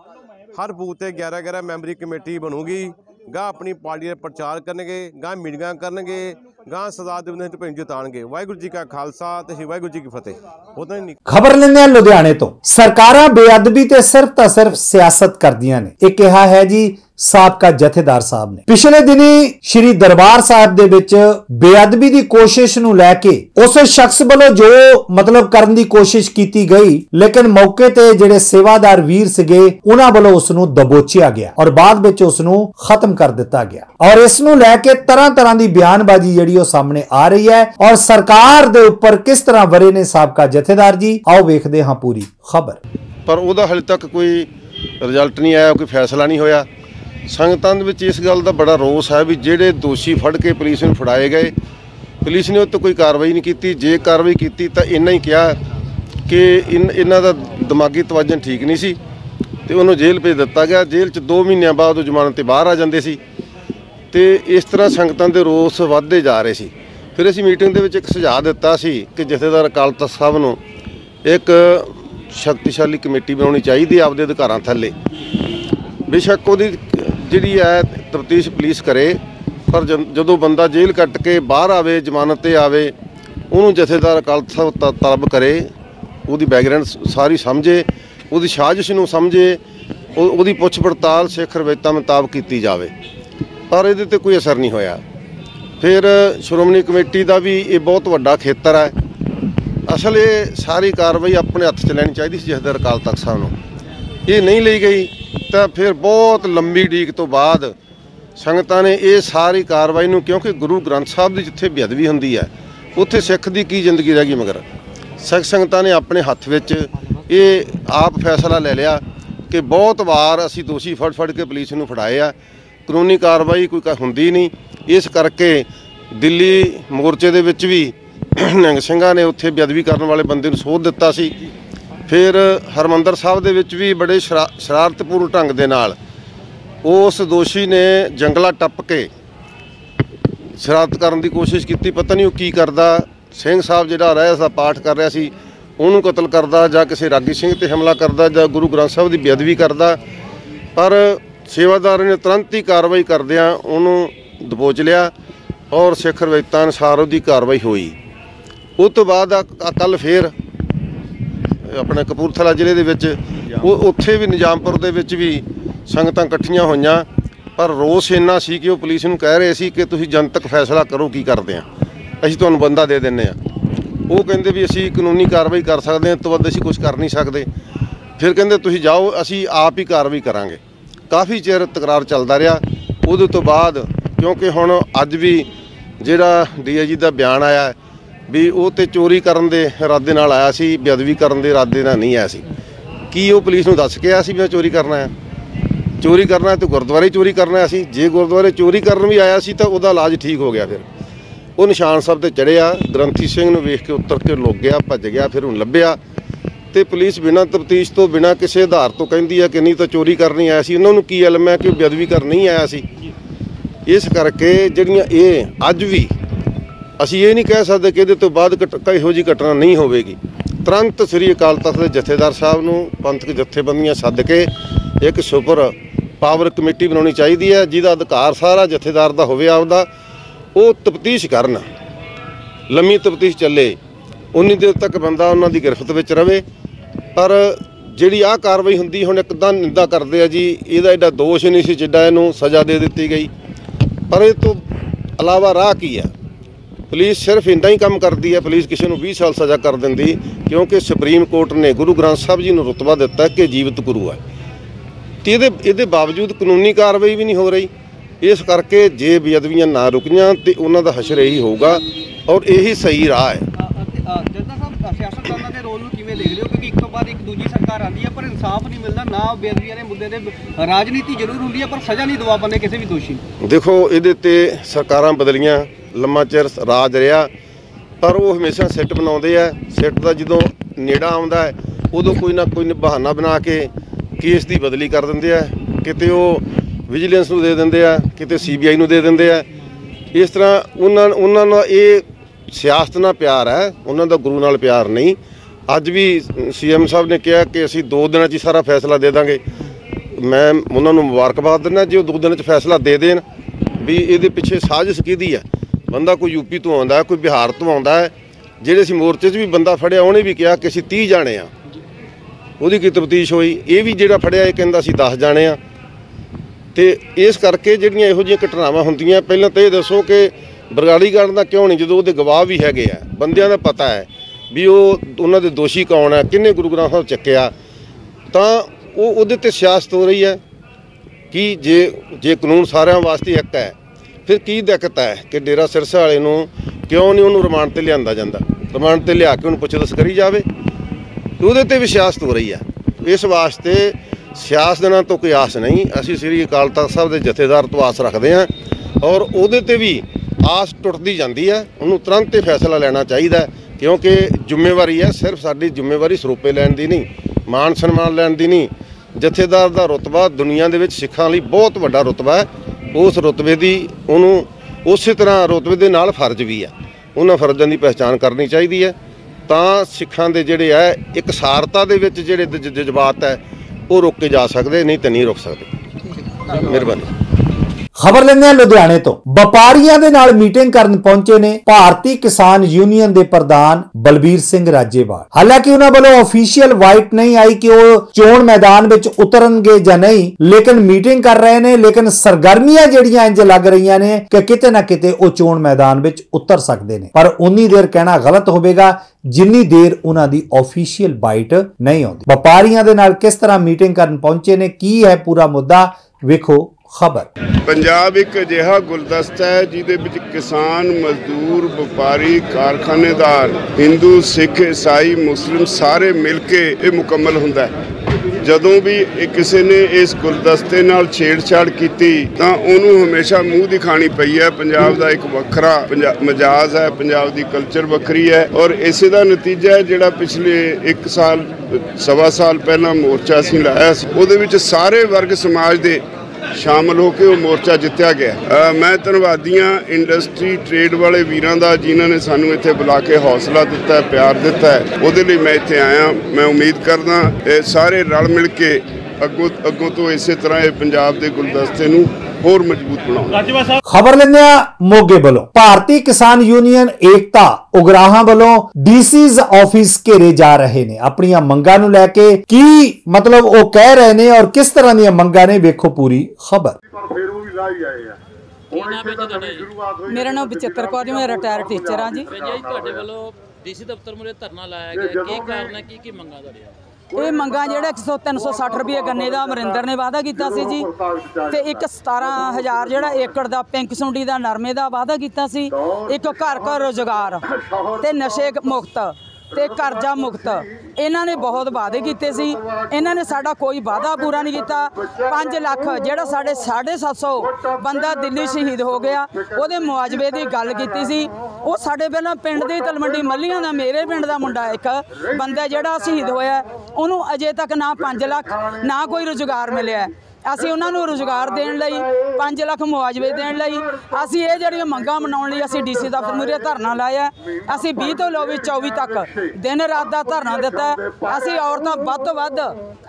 ਹਰ ਬੂਥ ਤੇ 11-11 ਮੈਂਬਰੀ ਕਮੇਟੀ ਬਣੂਗੀ। ਗਾਂ ਆਪਣੀ ਪਾਰਟੀ ਦਾ ਪ੍ਰਚਾਰ ਕਰਨਗੇ ਗਾਂ ਮੀਟਿੰਗਾਂ ਕਰਨਗੇ। ਗਾਂ ਸਰਦਾਰ ਦਵਿੰਦਰ ਸਿੰਘ ਢਪਈ ਜਿਤਾਣਗੇ ਵਾਹਿਗੁਰੂ ਜੀ ਕਾ ਖਾਲਸਾ ਤੇ ਸ਼੍ਰੀ ਵਾਹਿਗੁਰੂ ਜੀ ਕੀ ਫਤਿਹ। ਉਹਦਾ ਨਹੀਂ ਖਬਰ ਲੈਂਦੇ ਹਾਂ ਲੁਧਿਆਣੇ ਤੋਂ। ਸਰਕਾਰਾਂ ਬੇਅਦਬੀ ਤੇ ਸਿਰਫ ਤਾਂ ਸਿਰਫ ਸਿਆਸਤ ਕਰਦੀਆਂ ਨੇ। ਇਹ ਕਿਹਾ ਹੈ ਜੀ ਸਾਬਕਾ ਜਥੇਦਾਰ ਸਾਹਿਬ ਨੇ। ਪਿਛਲੇ ਦਿਨੀ ਸ਼੍ਰੀ ਦਰਬਾਰ ਸਾਹਿਬ ਦੇ ਵਿੱਚ ਬੇਅਦਬੀ ਦੀ ਕੋਸ਼ਿਸ਼ ਨੂੰ ਲੈ ਕੇ ਉਸ ਸ਼ਖਸ ਵੱਲੋਂ ਜੋ ਮਤਲਬ ਕਰਨ ਦੀ ਕੋਸ਼ਿਸ਼ ਕੀਤੀ ਗਈ, ਲੇਕਿਨ ਮੌਕੇ ਤੇ ਜਿਹੜੇ ਸੇਵਾਦਾਰ ਵੀਰ ਸੀਗੇ, ਉਹਨਾਂ ਵੱਲੋਂ ਉਸ ਨੂੰ ਦਬੋਚਿਆ ਗਿਆ ਔਰ ਬਾਅਦ ਵਿੱਚ ਉਸ ਨੂੰ ਖਤਮ ਕਰ ਦਿੱਤਾ ਗਿਆ। ਔਰ ਇਸ ਨੂੰ ਲੈ ਕੇ ਤਰ੍ਹਾਂ ਤਰ੍ਹਾਂ ਦੀ ਬਿਆਨਬਾਜ਼ੀ ਜਿਹੜੀ ਉਹ ਸਾਹਮਣੇ ਆ ਰਹੀ ਹੈ ਔਰ ਸਰਕਾਰ ਦੇ ਉੱਪਰ ਕਿਸ ਤਰ੍ਹਾਂ ਵਰੇ ਨੇ ਸਾਬਕਾ ਜਥੇਦਾਰ ਜੀ, ਆਓ ਵੇਖਦੇ ਹਾਂ ਪੂਰੀ ਖਬਰ। ਪਰ ਉਹਦਾ ਹਾਲੇ ਤੱਕ ਕੋਈ ਰਿਜ਼ਲਟ ਨਹੀਂ ਆਇਆ, ਕੋਈ ਫੈਸਲਾ ਨਹੀਂ ਹੋਇਆ। ਸੰਗਤਾਂ ਦੇ ਵਿੱਚ ਇਸ ਗੱਲ ਦਾ ਬੜਾ ਰੋਸ ਹੈ ਵੀ ਜਿਹੜੇ ਦੋਸ਼ੀ ਫੜ ਕੇ ਪੁਲਿਸ ਨੂੰ ਫੜਾਏ ਗਏ, ਪੁਲਿਸ ਨੇ ਉਹ ਤੇ ਕੋਈ ਕਾਰਵਾਈ ਨਹੀਂ ਕੀਤੀ। ਜੇ ਕਾਰਵਾਈ ਕੀਤੀ ਤਾਂ ਇੰਨਾ ਹੀ ਕਿਹਾ ਕਿ ਇਨ- ਇਹਨਾਂ ਦਾ ਦਿਮਾਗੀ ਤਵਜਨ ਠੀਕ ਨਹੀਂ ਸੀ ਤੇ ਉਹਨੂੰ ਜੇਲ੍ਹ ਭੇਜ ਦਿੱਤਾ ਗਿਆ। ਜੇਲ੍ਹ 'ਚ 2 ਮਹੀਨਿਆਂ ਬਾਅਦ ਉਹ ਜ਼ਮਾਨਤ ਤੇ ਬਾਹਰ ਆ ਜਾਂਦੇ ਸੀ ਤੇ ਇਸ ਤਰ੍ਹਾਂ ਸੰਗਤਾਂ ਦੇ ਰੋਸ ਵੱਧਦੇ ਜਾ ਰਹੇ ਸੀ। ਫਿਰ ਅਸੀਂ ਮੀਟਿੰਗ ਦੇ ਵਿੱਚ ਇੱਕ ਸੁਝਾਅ ਦਿੱਤਾ ਸੀ ਕਿ ਜਥੇਦਾਰ ਅਕਾਲ ਤਖਤ ਸਾਹਿਬ ਨੂੰ ਇੱਕ ਸ਼ਕਤੀਸ਼ਾਲੀ ਕਮੇਟੀ ਬਣਾਉਣੀ ਚਾਹੀਦੀ ਆਪਦੇ ਅਧਿਕਾਰਾਂ ਥੱਲੇ। ਬੇਸ਼ੱਕ ਉਹਦੀ ਜਿਹੜੀ ਹੈ ਤਫਤੀਸ਼ ਪੁਲਿਸ ਕਰੇ, ਪਰ ਜਦੋਂ ਬੰਦਾ ਜੇਲ੍ਹ ਕੱਟ ਕੇ ਬਾਹਰ ਆਵੇ, ਜ਼ਮਾਨਤ ਤੇ ਆਵੇ, ਉਹਨੂੰ ਜਥੇਦਾਰ ਅਕਾਲ ਤਖਤ ਤਲਬ ਕਰੇ, ਉਹਦੀ ਬੈਕਗ੍ਰਾਉਂਡ ਸਾਰੀ ਸਮਝੇ, ਉਹਦੀ ਸਾਜ਼ਿਸ਼ ਨੂੰ ਸਮਝੇ, ਉਹ- ਉਹਦੀ ਪੁੱਛ ਪੜਤਾਲ ਸਿੱਖ ਰਵਾਇਤਾਂ ਮੁਤਾਬਕ ਕੀਤੀ ਜਾਵੇ। ਪਰ ਇਹਦੇ ਤੇ ਕੋਈ ਅਸਰ ਨਹੀਂ ਹੋਇਆ। ਫਿਰ ਸ਼੍ਰੋਮਣੀ ਕਮੇਟੀ ਦਾ ਵੀ ਇਹ ਬਹੁਤ ਵੱਡਾ ਖੇਤਰ ਹੈ। ਅਸਲ ਇਹ ਸਾਰੀ ਕਾਰਵਾਈ ਆਪਣੇ ਹੱਥ 'ਚ ਲੈਣੀ ਚਾਹੀਦੀ ਸੀ ਜਥੇਦਾਰ ਅਕਾਲ ਤਖਤ ਸਾਹਿਬ ਨੂੰ। ਇਹ ਨਹੀਂ ਲਈ ਗਈ, ਤਾਂ ਫਿਰ ਬਹੁਤ ਲੰਬੀ ਢੀਕ ਤੋਂ ਬਾਅਦ ਸੰਗਤਾਂ ਨੇ ਇਹ ਸਾਰੀ ਕਾਰਵਾਈ ਨੂੰ, ਕਿਉਂਕਿ ਗੁਰੂ ਗ੍ਰੰਥ ਸਾਹਿਬ ਦੀ ਜਿੱਥੇ ਬੇਅਦਬੀ ਹੁੰਦੀ ਹੈ, ਉੱਥੇ ਸਿੱਖ ਦੀ ਕੀ ਜ਼ਿੰਦਗੀ ਰਹਿ ਗਈ ਮਗਰ। ਸਿੱਖ ਸੰਗਤਾਂ ਨੇ ਆਪਣੇ ਹੱਥ ਵਿੱਚ ਇਹ ਆਪ ਫੈਸਲਾ ਲੈ ਲਿਆ ਕਿ ਬਹੁਤ ਵਾਰ ਅਸੀਂ ਦੋਸ਼ੀ ਫੜ ਫੜ ਕੇ ਪੁਲਿਸ ਨੂੰ ਫੜਾਏ ਆ। ਕਾਨੂੰਨੀ ਕਾਰਵਾਈ ਕੋਈ ਹੁੰਦੀ ਨਹੀਂ। ਇਸ ਕਰਕੇ ਦਿੱਲੀ ਮੋਰਚੇ ਦੇ ਵਿੱਚ ਵੀ ਨਿਹੰਗ ਸਿੰਘਾਂ ਨੇ ਉੱਥੇ ਬੇਅਦਬੀ ਕਰਨ ਵਾਲੇ ਬੰਦੇ ਨੂੰ ਸੋਧ ਦਿੱਤਾ ਸੀ। ਫਿਰ ਹਰਮੰਦਰ ਸਾਹਿਬ ਦੇ ਵਿੱਚ ਵੀ ਬੜੇ ਸ਼ਰਾ- ਸ਼ਰਾਰਤਪੂਰਨ ਢੰਗ ਦੇ ਨਾਲ ਉਸ ਦੋਸ਼ੀ ਨੇ ਜੰਗਲਾ ਟੱਪ ਕੇ ਸ਼ਰਾਰਤ ਕਰਨ ਦੀ ਕੋਸ਼ਿਸ਼ ਕੀਤੀ, ਪਤਾ ਨਹੀਂ ਉਹ ਕੀ ਕਰਦਾ, ਸਿੰਘ ਸਾਹਿਬ ਜਿਹੜਾ ਰਹਿ ਦਾ ਪਾਠ ਕਰ ਰਿਹਾ ਸੀ, ਉਹਨੂੰ ਕਤਲ ਕਰਦਾ ਜਾਂ ਕਿਸੇ ਰਾਗੀ ਸਿੰਘ ਤੇ ਹਮਲਾ ਕਰਦਾ ਜਾਂ ਗੁਰੂ ਗ੍ਰੰਥ ਸਾਹਿਬ ਦੀ ਬੇਅਦਬੀ ਕਰਦਾ, ਪਰ ਸੇਵਾਦਾਰ ਨੇ ਤੁਰੰਤ ਹੀ ਕਾਰਵਾਈ ਕਰਦਿਆਂ ਉਹਨੂੰ ਦਬੋਚ ਲਿਆ ਔਰ ਸਿੱਖ ਰਵਾਇਤਾਂ ਅਨੁਸਾਰ ਉਹਦੀ ਕਾਰਵਾਈ ਹੋਈ। ਉਸ ਤੋਂ ਬਾਅਦ ਕੱਲ ਫੇਰ ਆਪਣੇ ਕਪੂਰਥਲਾ ਜ਼ਿਲ੍ਹੇ ਦੇ ਵਿੱਚ ਉਹ ਉੱਥੇ ਵੀ ਨਿਜ਼ਾਮਪੁਰ ਦੇ ਵਿੱਚ ਵੀ ਸੰਗਤਾਂ ਇਕੱਠੀਆਂ ਹੋਈਆਂ ਪਰ ਰੋਸ ਇੰਨਾ ਸੀ ਕਿ ਉਹ ਪੁਲਿਸ ਨੂੰ ਕਹਿ ਰਹੇ ਸੀ ਕਿ ਤੁਸੀਂ ਜਨਤਕ ਫੈਸਲਾ ਕਰੋ ਕੀ ਕਰਦੇ ਆ? ਅਸੀਂ ਤੁਹਾਨੂੰ ਬੰਦਾ ਦੇ ਦਿੰਨੇ ਆ। ਉਹ ਕਹਿੰਦੇ ਵੀ ਅਸੀਂ ਕਾਨੂੰਨੀ ਕਾਰਵਾਈ ਕਰ ਸਕਦੇ ਹਾਂ ਤੋਂ ਵੱਧ ਅਸੀਂ ਕੁਝ ਕਰ ਨਹੀਂ ਸਕਦੇ। ਫਿਰ ਕਹਿੰਦੇ ਤੁਸੀਂ ਜਾਓ ਅਸੀਂ ਆਪ ਹੀ ਕਾਰਵਾਈ ਕਰਾਂਗੇ। ਕਾਫੀ ਚਿਰ ਤਕਰਾਰ ਚੱਲਦਾ ਰਿਹਾ। ਉਹਦੇ ਤੋਂ ਬਾਅਦ ਕਿਉਂਕਿ ਹੁਣ ਅੱਜ ਵੀ ਜਿਹੜਾ ਡੀਆਈਜੀ ਦਾ ਬਿਆਨ ਆਇਆ ਵੀ ਉਹ ਤੇ ਚੋਰੀ ਕਰਨ ਦੇ ਇਰਾਦੇ ਨਾਲ ਆਇਆ ਸੀ, ਬੇਅਦਬੀ ਕਰਨ ਦੇ ਇਰਾਦੇ ਨਾਲ ਨਹੀਂ ਆਇਆ ਸੀ। ਕੀ ਉਹ ਪੁਲਿਸ ਨੂੰ ਦੱਸ ਕੇ ਆਇਆ ਸੀ ਵੀ ਮੈਂ ਚੋਰੀ ਕਰਨਾ ਹੈ? ਚੋਰੀ ਕਰਨਾ ਹੈ ਤੇ ਗੁਰਦੁਆਰੇ ਚੋਰੀ ਕਰਨਾ ਹੈ ਸੀ। ਜੇ ਗੁਰਦੁਆਰੇ ਚੋਰੀ ਕਰਨ ਵੀ ਆਇਆ ਸੀ ਤਾਂ ਉਹਦਾ ਇਲਾਜ ਠੀਕ ਹੋ ਗਿਆ ਫਿਰ। ਉਹ ਨਿਸ਼ਾਨ ਸਾਹਿਬ ਤੇ ਚੜਿਆ ਗ੍ਰੰਥੀ ਸਿੰਘ ਨੂੰ ਵੇਖ ਕੇ ਉੱਤਰ ਕੇ ਲੁੱਕ ਗਿਆ, ਭੱਜ ਗਿਆ, ਫਿਰ ਉਹਨੂੰ ਲੱਭਿਆ ਤੇ ਪੁਲਿਸ ਬਿਨਾਂ ਤਫਤੀਸ਼ ਤੋਂ, ਬਿਨਾਂ ਕਿਸੇ ਆਧਾਰ ਤੋਂ ਕਹਿੰਦੀ ਹੈ ਕਿ ਨਹੀਂ ਤਾਂ ਚੋਰੀ ਕਰਨੀ ਆਇਆ ਸੀ। ਉਹਨਾਂ ਨੂੰ ਕੀ ਇਲਮ ਹੈ ਕਿ ਬੇਅਦਬੀ ਕਰਨ ਨਹੀਂ ਆਇਆ ਸੀ? ਇਸ ਕਰਕੇ ਜਿਹੜੀਆਂ ਇਹ ਅੱਜ ਵੀ ਅਸੀਂ ਇਹ ਨਹੀਂ ਕਹਿ ਸਕਦੇ ਕਿ ਇਹਦੇ ਤੋਂ ਬਾਅਦ ਘਟ- ਇਹੋ ਜਿਹੀ ਘਟਨਾ ਨਹੀਂ ਹੋਵੇਗੀ। ਤੁਰੰਤ ਸ੍ਰੀ ਅਕਾਲ ਤਖਤ ਦੇ ਜਥੇਦਾਰ ਸਾਹਿਬ ਨੂੰ ਪੰਥਕ ਜਥੇਬੰਦੀਆਂ ਸੱਦ ਕੇ ਇੱਕ ਸੁਪਰ ਪਾਵਰ ਕਮੇਟੀ ਬਣਾਉਣੀ ਚਾਹੀਦੀ ਹੈ, ਜਿਹਦਾ ਅਧਿਕਾਰ ਸਾਰਾ ਜਥੇਦਾਰ ਦਾ ਹੋਵੇ ਆਪਦਾ। ਉਹ ਤਫਤੀਸ਼ ਕਰਨ। ਲੰਮੀ ਤਫਤੀਸ਼ ਚੱਲੇ। ਉਨੀ ਦੇਰ ਤੱਕ ਬੰਦਾ ਉਹਨਾਂ ਦੀ ਗ੍ਰਿਫਤ ਵਿੱਚ ਰਵੇ। ਪਰ ਜਿਹੜੀ ਆਹ ਕਾਰਵਾਈ ਹੁੰਦੀ, ਹੁਣ ਇੱਕਦਮ ਨਿੰਦਾ ਕਰਦੇ ਆ ਜੀ, ਇਹਦਾ ਐਡਾ ਦੋਸ਼ ਨਹੀਂ ਸੀ ਜਿੱਡਾ ਇਹਨੂੰ ਸਜ਼ਾ ਦੇ ਦਿੱਤੀ ਗਈ। ਪਰ ਇਹ ਤੋਂ ਇਲਾਵਾ ਰਾਹ ਕੀ ਹੈ? ਪੁਲਿਸ ਸਿਰਫ ਇੰਨਾ ਹੀ ਕੰਮ ਕਰਦੀ ਹੈ ਪੁਲਿਸ ਕਿਸੇ ਨੂੰ 20 ਸਾਲ ਸਜ਼ਾ ਕਰ ਦਿੰਦੀ ਕਿਉਂਕਿ ਸੁਪਰੀਮ ਕੋਰਟ ਨੇ ਗੁਰੂ ਗ੍ਰੰਥ ਸਾਹਿਬ ਜੀ ਨੂੰ ਰੁਤਬਾ ਦਿੱਤਾ ਕਿ ਜੀਵਤ ਗੁਰੂ ਹੈ। ਤੇ ਇਹਦੇ ਇਹਦੇ ਬਾਵਜੂਦ ਕਾਨੂੰਨੀ ਕਾਰਵਾਈ ਵੀ ਨਹੀਂ ਹੋ ਰਹੀ। ਇਸ ਕਰਕੇ ਜੇ ਬੇਅਦਬੀਆਂ ਨਾ ਰੁਕੀਆਂ ਤੇ ਉਹਨਾਂ ਦਾ ਹਸ਼ਰ ਇਹੀ ਹੋਊਗਾ ਔਰ ਇਹੀ ਸਹੀ ਰਾਹ ਹੈ। ਜੱਦਾ ਸਾਹਿਬ ਸਿਆਸਤਦਾਨਾਂ ਦੇ ਰੋਲ ਨੂੰ ਕਿਵੇਂ ਦੇਖ ਰਹੇ ਹੋ? ਕਿਉਂਕਿ ਇੱਕ ਤੋਂ ਬਾਅਦ ਇੱਕ ਦੂਜੀ ਸਰਕਾਰ ਆਉਂਦੀ ਹੈ ਪਰ ਇਨਸਾਫ ਨਹੀਂ ਮਿਲਦਾ ਨਾ ਬੇਅਦਬੀਆਂ ਦੇ ਮੁੱਦੇ ਤੇ ਰਾਜਨੀਤੀ ਜ਼ਰੂਰ ਹੁੰਦੀ ਹੈ ਪਰ ਸਜ਼ਾ ਨਹੀਂ ਦਵਾ ਪਾਉਂਦੇ ਕਿਸੇ ਵੀ ਦੋਸ਼ੀ ਨੂੰ। ਦੇਖੋ ਇਹਦੇ ਤੇ ਸਰਕਾਰਾਂ ਬਦਲੀਆਂ ਲੰਮਾ ਚਿਰ ਰਾਜ ਰਿਹਾ, ਪਰ ਉਹ ਹਮੇਸ਼ਾ ਸਿੱਟ ਬਣਾਉਂਦੇ ਆ। ਸਿੱਟ ਦਾ ਜਦੋਂ ਨੇੜਾ ਆਉਂਦਾ ਹੈ, ਉਦੋਂ ਕੋਈ ਨਾ ਕੋਈ ਬਹਾਨਾ ਬਣਾ ਕੇ ਕੇਸ ਦੀ ਬਦਲੀ ਕਰ ਦਿੰਦੇ ਆ। ਕਿਤੇ ਉਹ ਵਿਜੀਲੈਂਸ ਨੂੰ ਦੇ ਦਿੰਦੇ ਆ, ਕਿਤੇ ਸੀਬੀਆਈ ਨੂੰ ਦੇ ਦਿੰਦੇ ਆ। ਇਸ ਤਰ੍ਹਾਂ ਉਹਨਾਂ ਉਹਨਾਂ ਨਾਲ ਇਹ ਸਿਆਸਤ ਨਾਲ ਪਿਆਰ ਹੈ, ਉਹਨਾਂ ਦਾ ਗੁਰੂ ਨਾਲ ਪਿਆਰ ਨਹੀਂ। ਅੱਜ ਵੀ ਸੀਐਮ ਸਾਹਿਬ ਨੇ ਕਿਹਾ ਕਿ ਅਸੀਂ 2 ਦਿਨਾਂ 'ਚ ਹੀ ਸਾਰਾ ਫੈਸਲਾ ਦੇ ਦਾਂਗੇ। ਮੈਂ ਉਹਨਾਂ ਨੂੰ ਮੁਬਾਰਕਬਾਦ ਦਿੰਦਾ, ਜੇ ਉਹ 2 ਦਿਨਾਂ 'ਚ ਫੈਸਲਾ ਦੇ ਦੇਣ, ਵੀ ਇਹਦੇ ਪਿੱਛੇ ਸਾਜ਼ਿਸ਼ ਕਿਹਦੀ ਹੈ? ਬੰਦਾ ਕੋਈ ਯੂਪੀ ਤੋਂ ਆਉਂਦਾ ਕੋਈ ਬਿਹਾਰ ਤੋਂ ਆਉਂਦਾ ਹੈ, ਜਿਹੜੇ ਅਸੀਂ ਮੋਰਚੇ 'ਚ ਵੀ ਬੰਦਾ ਫੜਿਆ, ਉਹਨੇ ਵੀ ਕਿਹਾ ਕਿ ਅਸੀਂ 30 ਜਾਣੇ ਆ। ਉਹਦੀ ਕੀ ਤਫਤੀਸ਼ ਹੋਈ? ਇਹ ਵੀ ਜਿਹੜਾ ਫੜਿਆ, ਇਹ ਕਹਿੰਦਾ ਅਸੀਂ 10 ਜਾਣੇ ਆ। ਤੇ ਇਸ ਕਰਕੇ ਜਿਹੜੀਆਂ ਇਹੋ ਜਿਹੀਆਂ ਘਟਨਾਵਾਂ ਹੁੰਦੀਆਂ, ਪਹਿਲਾਂ ਤਾਂ ਇਹ ਦੱਸੋ ਕਿ ਬਰਗਾੜੀ ਕਰਨ ਦਾ ਕਿਉਂ ਨਹੀਂ, ਜਦੋਂ ਉਹਦੇ ਗਵਾਹ ਵੀ ਹੈਗੇ ਆ, ਬੰਦਿਆਂ ਦਾ ਪਤਾ ਹੈ ਵੀ ਉਹ, ਉਹਨਾਂ ਦੇ ਦੋਸ਼ੀ ਕੌਣ ਹੈ ਕਿੰਨੇ ਗੁਰੂ ਗ੍ਰੰਥ ਸਾਹਿਬ ਚੱਕਿਆ ਤਾਂ ਉਹ ਉਹਦੇ ਤੇ ਸਿਆਸਤ ਹੋ ਰਹੀ ਹੈ ਕਿ ਜੇ ਜੇ ਕਾਨੂੰਨ ਸਾਰਿਆਂ ਵਾਸਤੇ ਇੱਕ ਹੈ ਫਿਰ ਕੀ ਦਿੱਕਤ ਹੈ ਕਿ ਡੇਰਾ ਸਿਰਸਾ ਵਾਲੇ ਨੂੰ ਕਿਉਂ ਨਹੀਂ ਉਹਨੂੰ ਰਿਮਾਂਡ ਤੇ ਲਿਆਂਦਾ ਜਾਂਦਾ? ਰਿਮਾਂਡ ਤੇ ਲਿਆ ਕੇ ਉਹਨੂੰ ਪੁੱਛਗਿੱਛ ਕਰੀ ਜਾਵੇ। ਉਹਦੇ ਤੇ ਵੀ ਸਿਆਸਤ ਹੋ ਰਹੀ ਹੈ ਇਸ ਵਾਸਤੇ ਸਿਆਸਤਦਾਨਾਂ ਤੋਂ ਕੋਈ ਆਸ ਨਹੀਂ। ਅਸੀਂ ਸ੍ਰੀ ਅਕਾਲ ਤਖਤ ਸਾਹਿਬ ਦੇ ਜਥੇਦਾਰ ਤੋਂ ਆਸ ਰੱਖਦੇ ਹਾਂ ਔਰ ਉਹਦੇ ਤੇ ਵੀ ਆਸ ਟੁੱਟਦੀ ਜਾਂਦੀ ਹੈ ਉਹਨੂੰ ਤੁਰੰਤ ਹੀ ਫੈਸਲਾ ਲੈਣਾ ਚਾਹੀਦਾ ਕਿਉਂਕਿ ਜ਼ਿੰਮੇਵਾਰੀ ਹੈ ਸਿਰਫ ਸਾਡੀ ਜ਼ਿੰਮੇਵਾਰੀ ਸਰੂਪੇ ਲੈਣ ਦੀ ਨਹੀਂ ਮਾਨ ਸਨਮਾਨ ਲੈਣ ਦੀ ਨਹੀਂ। ਜਥੇਦਾਰ ਦਾ ਰੁਤਬਾ ਦੁਨੀਆ ਦੇ ਵਿੱਚ ਸਿੱਖਾਂ ਲਈ ਬਹੁਤ ਵੱਡਾ ਰੁਤਬਾ ਹੈ। ਉਸ ਰੁਤਬੇ ਦੀ ਉਹਨੂੰ ਉਸੇ ਤਰ੍ਹਾਂ ਰੁਤਬੇ ਦੇ ਨਾਲ ਫਰਜ਼ ਵੀ ਹੈ ਉਹਨਾਂ ਫਰਜ਼ਾਂ ਦੀ ਪਹਿਚਾਣ ਕਰਨੀ ਚਾਹੀਦੀ ਹੈ। ਤਾਂ ਸਿੱਖਾਂ ਦੇ ਜਿਹੜੇ ਹੈ ਇੱਕ ਸਾਰਤਾ ਦੇ ਵਿੱਚ ਜਿਹੜੇ ਜਜ਼ਬਾਤ ਹੈ ਉਹ ਰੋਕੇ ਜਾ ਸਕਦੇ ਨਹੀਂ ਤਾਂ ਨਹੀਂ ਰੁਕ ਸਕਦੇ। ਮਿਹਰਬਾਨੀ। ਖਬਰ ਲੈਂਦੇ ਹਾਂ ਲੁਧਿਆਣੇ ਤੋਂ। ਵਪਾਰੀਆਂ ਦੇ ਨਾਲ ਮੀਟਿੰਗ ਕਰਨ ਪਹੁੰਚੇ ਨੇ ਭਾਰਤੀ ਕਿਸਾਨ ਯੂਨੀਅਨ ਦੇ ਪ੍ਰਧਾਨ ਬਲਬੀਰ ਸਿੰਘ ਰਾਜੇਵਾਲ। ਹਾਲਾਂਕਿ ਉਹਨਾਂ ਵੱਲੋਂ ਅਫੀਸ਼ੀਅਲ ਵਾਈਟ ਨਹੀਂ ਆਈ ਕਿ ਉਹ ਚੋਣ ਮੈਦਾਨ ਵਿੱਚ ਉਤਰਨਗੇ ਜਾਂ ਨਹੀਂ, ਲੇਕਿਨ ਮੀਟਿੰਗ ਕਰ ਰਹੇ ਨੇ, ਲੇਕਿਨ ਸਰਗਰਮੀਆਂ ਜਿਹੜੀਆਂ ਇੰਜ ਲੱਗ ਰਹੀਆਂ ਨੇ ਕਿ ਕਿਤੇ ਨਾ ਕਿਤੇ ਉਹ ਚੋਣ ਮੈਦਾਨ ਵਿੱਚ ਉਤਰ ਸਕਦੇ ਨੇ। ਪਰ ਉਨੀ ਦੇਰ ਕਹਿਣਾ ਗਲਤ ਹੋਵੇਗਾ, ਜਿੰਨੀ ਦੇਰ ਉਹਨਾਂ ਦੀ ਅਫੀਸ਼ੀਅਲ ਬਾਈਟ ਨਹੀਂ ਆਉਂਦੀ। ਵਪਾਰੀਆਂ ਦੇ ਨਾਲ ਕਿਸ ਤਰ੍ਹਾਂ ਮੀਟਿੰਗ ਕਰਨ ਪਹੁੰਚੇ ਨੇ, ਕੀ ਹੈ ਪੂਰਾ ਮੁੱਦਾ, ਵੇਖੋ ਖਬਰ। ਪੰਜਾਬ ਇੱਕ ਅਜਿਹਾ ਗੁਲਦਸਤਾ ਹੈ ਜਿਹਦੇ ਵਿੱਚ ਕਿਸਾਨ, ਮਜ਼ਦੂਰ, ਵਪਾਰੀ, ਕਾਰਖਾਨੇਦਾਰ, ਹਿੰਦੂ, ਸਿੱਖ, ਈਸਾਈ, ਮੁਸਲਿਮ ਸਾਰੇ ਮਿਲ ਕੇ ਇਹ ਮੁਕੰਮਲ ਹੁੰਦਾ ਹੈ। ਜਦੋਂ ਵੀ ਇਹ ਕਿਸੇ ਨੇ ਇਸ ਗੁਲਦਸਤੇ ਨਾਲ ਛੇੜਛਾੜ ਕੀਤੀ, ਤਾਂ ਉਹਨੂੰ ਹਮੇਸ਼ਾ ਮੂੰਹ ਦਿਖਾਣੀ ਪਈ ਹੈ। ਪੰਜਾਬ ਦਾ ਇੱਕ ਵੱਖਰਾ ਪੰਜਾ- ਮਜਾਜ਼ ਹੈ, ਪੰਜਾਬ ਦੀ ਕਲਚਰ ਵੱਖਰੀ ਹੈ ਔਰ ਇਸੇ ਦਾ ਨਤੀਜਾ ਹੈ ਜਿਹੜਾ ਪਿਛਲੇ 1 ਸਾਲ, ਸਵਾ ਸਾਲ ਪਹਿਲਾਂ ਮੋਰਚਾ ਅਸੀਂ ਲਾਇਆ ਸੀ। ਉਹਦੇ ਵਿੱਚ ਸਾਰੇ ਵਰਗ ਸਮਾਜ ਦੇ ਸ਼ਾਮਲ ਹੋ ਕੇ ਉਹ ਮੋਰਚਾ ਜਿੱਤਿਆ ਗਿਆ। ਅ, ਮੈਂ ਧੰਨਵਾਦੀਆਂ ਇੰਡਸਟਰੀ ਟ੍ਰੇਡ ਵਾਲੇ ਵੀਰਾਂ ਦਾ ਜਿਨ੍ਹਾਂ ਨੇ ਸਾਨੂੰ ਇੱਥੇ ਬੁਲਾ ਕੇ ਹੌਸਲਾ ਦਿੱਤਾ ਪਿਆਰ ਦਿੱਤਾ ਉਹਦੇ ਲਈ ਮੈਂ ਇੱਥੇ ਆਇਆ। ਮੈਂ ਉਮੀਦ ਕਰਦਾ ਇਹ ਸਾਰੇ ਰਲ ਮਿਲ ਕੇ ਅੱਗੋਂ ਅੱਗੋਂ ਤੋਂ ਇਸੇ ਤਰ੍ਹਾਂ ਇਹ ਪੰਜਾਬ ਦੇ ਗੁਲਦਸਤੇ ਨੂੰ ਹੋਰ ਮਜ਼ਬੂਤ ਬਣਾਉਣ। ਖਬਰ ਲੈਂਦੇ ਹਾਂ ਮੋਗੇ ਵੱਲੋਂ। ਭਾਰਤੀ ਕਿਸਾਨ ਯੂਨੀਅਨ ਏਕਤਾ ਉਗਰਾਹਾਂ ਵੱਲੋਂ ਡੀਸੀਜ਼ ਆਫਿਸ ਘੇਰੇ ਜਾ ਰਹੇ ਨੇ। ਆਪਣੀਆਂ ਮੰਗਾਂ ਨੂੰ ਲੈ ਕੇ ਕੀ ਮਤਲਬ ਉਹ ਕਹਿ ਰਹੇ ਨੇ ਔਰ ਕਿਸ ਤਰ੍ਹਾਂ ਦੀਆਂ ਮੰਗਾਂ ਨੇ ਵੇਖੋ ਪੂਰੀ ਖਬਰ। ਮੇਰਾ ਨਾਮ ਬਚਿੱਤਰ ਕੌਰ ਜੀ ਮੈਂ ਰਿਟਾਇਰ ਟੀਚਰ ਹਾਂ ਜੀ। ਜੀ ਤੁਹਾਡੇ ਵੱਲੋਂ ਡੀਸੀ ਦਫ਼ਤਰ ਮੁਰੇ ਧਰਨਾ ਲਾਇਆ ਗਿਆ। ਕੀ ਕਾਰਨ ਹੈ? ਕੀ ਕੀ ਮੰਗਾਂ ਤੁਹਾਡੀਆਂ? ਇਹ ਮੰਗਾਂ ਜਿਹੜਾ 100 360 ਰੁਪਏ ਗੰਨੇ ਦਾ ਅਮਰਿੰਦਰ ਨੇ ਵਾਅਦਾ ਕੀਤਾ ਸੀ ਜੀ। ਤੇ ਇੱਕ 17000 ਜਿਹੜਾ ਏਕੜ ਦਾ ਪਿੰਕ ਸੁੰਡੀ ਦਾ ਨਰਮੇ ਦਾ ਵਾਅਦਾ ਕੀਤਾ ਸੀ। ਇੱਕ ਘਰ ਘਰ ਰੋਜ਼ਗਾਰ ਤੇ ਨਸ਼ੇ ਮੁਕਤ। ਤੇ ਕਰਜ਼ਾ ਮੁਕਤ। ਇਹਨਾਂ ਨੇ ਬਹੁਤ ਵਾਅਦੇ ਕੀਤੇ ਸੀ। ਇਹਨਾਂ ਨੇ ਸਾਡਾ ਕੋਈ ਵਾਅਦਾ ਪੂਰਾ ਨਹੀਂ ਕੀਤਾ। 5 ਲੱਖ ਜਿਹੜਾ ਸਾਡੇ 750 ਬੰਦਾ ਦਿੱਲੀ ਸ਼ਹੀਦ ਹੋ ਗਿਆ, ਉਹਦੇ ਮੁਆਵਜ਼ੇ ਦੀ ਗੱਲ ਕੀਤੀ ਸੀ। ਉਹ ਸਾਡੇ ਪਹਿਲਾਂ ਪਿੰਡ ਦੇ ਤਲਵੰਡੀ ਮੱਲੀਆਂ ਦਾ, ਮੇਰੇ ਪਿੰਡ ਦਾ ਮੁੰਡਾ ਇੱਕ ਬੰਦਾ ਜਿਹੜਾ ਸ਼ਹੀਦ ਹੋਇਆ, ਉਹਨੂੰ ਅਜੇ ਤੱਕ ਨਾ 5 ਲੱਖ, ਨਾ ਕੋਈ ਰੁਜ਼ਗਾਰ ਮਿਲਿਆ। ਅਸੀਂ ਉਹਨਾਂ ਨੂੰ ਰੁਜ਼ਗਾਰ ਦੇਣ ਲਈ 5 ਲੱਖ ਮੁਆਵਜ਼ੇ ਦੇਣ ਲਈ ਅਸੀਂ ਇਹ ਜਿਹੜੀਆਂ ਮੰਗਾਂ ਮਨਾਉਣ ਲਈ ਅਸੀਂ ਡੀਸੀ ਦਫ਼ਤਰ ਮੂਹਰੇ ਧਰਨਾ ਲਾਇਆ ਅਸੀਂ 20 ਤੋਂ ਲੈ ਕੇ 24 ਤੱਕ ਦਿਨ ਰਾਤ ਦਾ ਧਰਨਾ ਦਿੱਤਾ ਅਸੀਂ ਔਰਤਾਂ ਵੱਧ ਤੋਂ ਵੱਧ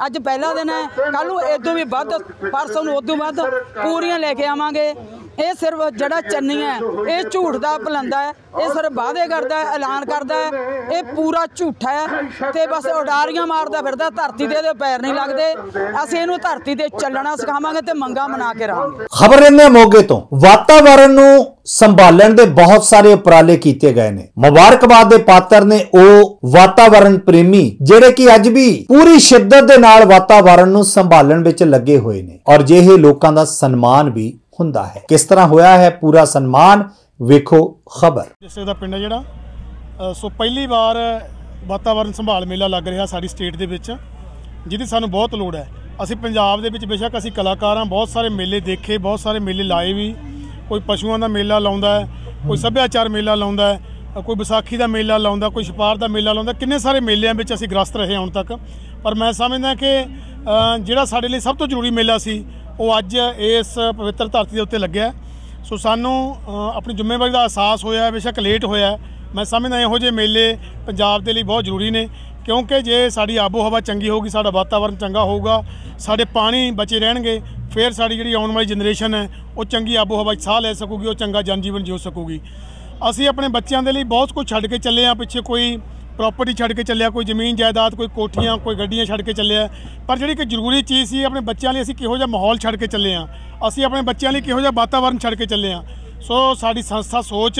ਅੱਜ ਪਹਿਲਾ ਦਿਨ ਹੈ। ਕੱਲ ਨੂੰ ਇਦੋਂ ਵੀ ਵੱਧ, ਪਰਸੋਂ ਨੂੰ ਉਦੋਂ ਵੱਧ ਪੂਰੀਆਂ ਲੈ ਕੇ ਆਵਾਂਗੇ। ਇਹ ਸਿਰਫ ਜਿਹੜਾ ਚੰਨੀ ਹੈ, ਇਹ ਝੂਠ ਦਾ ਪਲੰਦਾ ਹੈ, ਇਹ ਸਿਰਫ ਵਾਅਦੇ ਕਰਦਾ ਹੈ, ਐਲਾਨ ਕਰਦਾ ਹੈ, ਇਹ ਪੂਰਾ ਝੂਠਾ ਹੈ ਤੇ ਬਸ ਉਡਾਰੀਆਂ ਮਾਰਦਾ ਫਿਰਦਾ, ਧਰਤੀ ਦੇ ਪੈਰ ਨਹੀਂ ਲੱਗਦੇ। ਅਸੀਂ ਇਹਨੂੰ ਧਰਤੀ ਤੇ ਚੱਲਣਾ ਸਿਖਾਵਾਂਗੇ ਤੇ ਮੰਗਾ ਮਨਾ ਕੇ ਰਹਾਂਗੇ। ਖਬਰ ਲੈਂਦੇ ਮੋਗੇ ਤੋਂ। ਵਾਤਾਵਰਣ ਨੂੰ ਸੰਭਾਲਣ ਦੇ ਬਹੁਤ ਸਾਰੇ ਉਪਰਾਲੇ ਕੀਤੇ ਗਏ ਨੇ। ਮੁਬਾਰਕਬਾਦ ਦੇ ਪਾਤਰ ਨੇ ਉਹ ਵਾਤਾਵਰਣ ਪ੍ਰੇਮੀ, ਜਿਹੜੇ ਕਿ ਅੱਜ ਵੀ ਪੂਰੀ ਸ਼ਿੱਦਤ ਦੇ ਨਾਲ ਵਾਤਾਵਰਣ ਨੂੰ ਸੰਭਾਲਣ ਵਿੱਚ ਲੱਗੇ ਹੋਏ ਨੇ। ਔਰ ਜਿਹੇ ਲੋਕਾਂ ਦਾ ਸਨਮਾਨ ਵੀ ਹੁੰਦਾ ਹੈ। ਕਿਸ ਤਰ੍ਹਾਂ ਹੋਇਆ ਹੈ ਪੂਰਾ ਸਨਮਾਨ? ਵੇਖੋ ਖਬਰ। ਜਿਸੇ ਦਾ ਪਿੰਡ ਹੈ ਜਿਹੜਾ। ਸੋ ਪਹਿਲੀ ਵਾਰ ਵਾਤਾਵਰਣ ਸੰਭਾਲ ਮੇਲਾ ਲੱਗ ਰਿਹਾ ਸਾਡੀ ਸਟੇਟ ਦੇ ਵਿੱਚ, ਜਿਹਦੀ ਸਾਨੂੰ ਬਹੁਤ ਲੋੜ ਹੈ। ਅਸੀਂ ਪੰਜਾਬ ਦੇ ਵਿੱਚ ਬੇਸ਼ੱਕ ਅਸੀਂ ਕਲਾਕਾਰ ਹਾਂ ਬਹੁਤ ਸਾਰੇ ਮੇਲੇ ਦੇਖੇ, ਬਹੁਤ ਸਾਰੇ ਮੇਲੇ ਲਾਏ ਵੀ। ਕੋਈ ਪਸ਼ੂਆਂ ਦਾ ਮੇਲਾ ਲਾਉਂਦਾ ਹੈ, ਕੋਈ ਸੱਭਿਆਚਾਰ ਮੇਲਾ ਲਾਉਂਦਾ ਹੈ ਕੋਈ ਵਿਸਾਖੀ ਦਾ ਮੇਲਾ ਲਾਉਂਦਾ, ਕੋਈ ਛਪਾਰ ਦਾ ਮੇਲਾ ਲਾਉਂਦਾ। ਕਿੰਨੇ ਸਾਰੇ ਮੇਲਿਆਂ ਵਿੱਚ ਅਸੀਂ ਗ੍ਰਸਤ ਰਹੇ ਹੁਣ ਤੱਕ। ਪਰ ਮੈਂ ਸਮਝਦਾ ਕਿ ਜਿਹੜਾ ਸਾਡੇ ਲਈ ਸਭ ਤੋਂ ਜ਼ਰੂਰੀ ਮੇਲਾ ਸੀ ਉਹ ਅੱਜ ਇਸ ਪਵਿੱਤਰ ਧਰਤੀ ਦੇ ਉੱਤੇ ਲੱਗਿਆ। ਸੋ ਸਾਨੂੰ ਆਪਣੀ ਜ਼ਿੰਮੇਵਾਰੀ ਦਾ ਅਹਿਸਾਸ ਹੋਇਆ, ਬੇਸ਼ੱਕ ਲੇਟ ਹੋਇਆ। ਮੈਂ ਸਮਝਦਾ ਇਹੋ ਜਿਹੇ ਮੇਲੇ ਪੰਜਾਬ ਦੇ ਲਈ ਬਹੁਤ ਜ਼ਰੂਰੀ ਨੇ, ਕਿਉਂਕਿ ਜੇ ਸਾਡੀ ਆਬੋ ਹਵਾ ਚੰਗੀ ਹੋਊਗੀ, ਸਾਡਾ ਵਾਤਾਵਰਣ ਚੰਗਾ ਹੋਊਗਾ, ਸਾਡੇ ਪਾਣੀ ਬਚੇ ਰਹਿਣਗੇ, ਫਿਰ ਸਾਡੀ ਜਿਹੜੀ ਆਉਣ ਵਾਲੀ ਜਨਰੇਸ਼ਨ ਹੈ, ਉਹ ਚੰਗੀ ਆਬੋ ਹਵਾ 'ਚ ਸਾਹ ਲੈ ਸਕੂਗੀ, ਉਹ ਚੰਗਾ ਜਨ ਜੀਵਨ ਜਿਉ ਸਕੂਗੀ। ਅਸੀਂ ਆਪਣੇ ਬੱਚਿਆਂ ਦੇ ਲਈ ਬਹੁਤ ਕੁਝ ਛੱਡ ਕੇ ਚੱਲੇ ਆ ਪਿੱਛੇ ਕੋਈ ਪ੍ਰਾਪਰਟੀ ਛੱਡ ਕੇ ਚੱਲਿਆ, ਕੋਈ ਜ਼ਮੀਨ ਜਾਇਦਾਦ, ਕੋਈ ਕੋਠੀਆਂ, ਕੋਈ ਗੱਡੀਆਂ ਛੱਡ ਕੇ ਚੱਲਿਆ। ਪਰ ਜਿਹੜੀ ਕਿ ਜ਼ਰੂਰੀ ਚੀਜ਼ ਸੀ, ਆਪਣੇ ਬੱਚਿਆਂ ਲਈ ਅਸੀਂ ਕਿਹੋ ਜਿਹਾ ਮਾਹੌਲ ਛੱਡ ਕੇ ਚੱਲੇ ਆ ਅਸੀਂ ਆਪਣੇ ਬੱਚਿਆਂ ਲਈ ਕਿਹੋ ਜਿਹਾ ਵਾਤਾਵਰਣ ਛੱਡ ਕੇ ਚੱਲੇ ਆ ਸੋ ਸਾਡੀ ਸੰਸਥਾ ਸੋਚ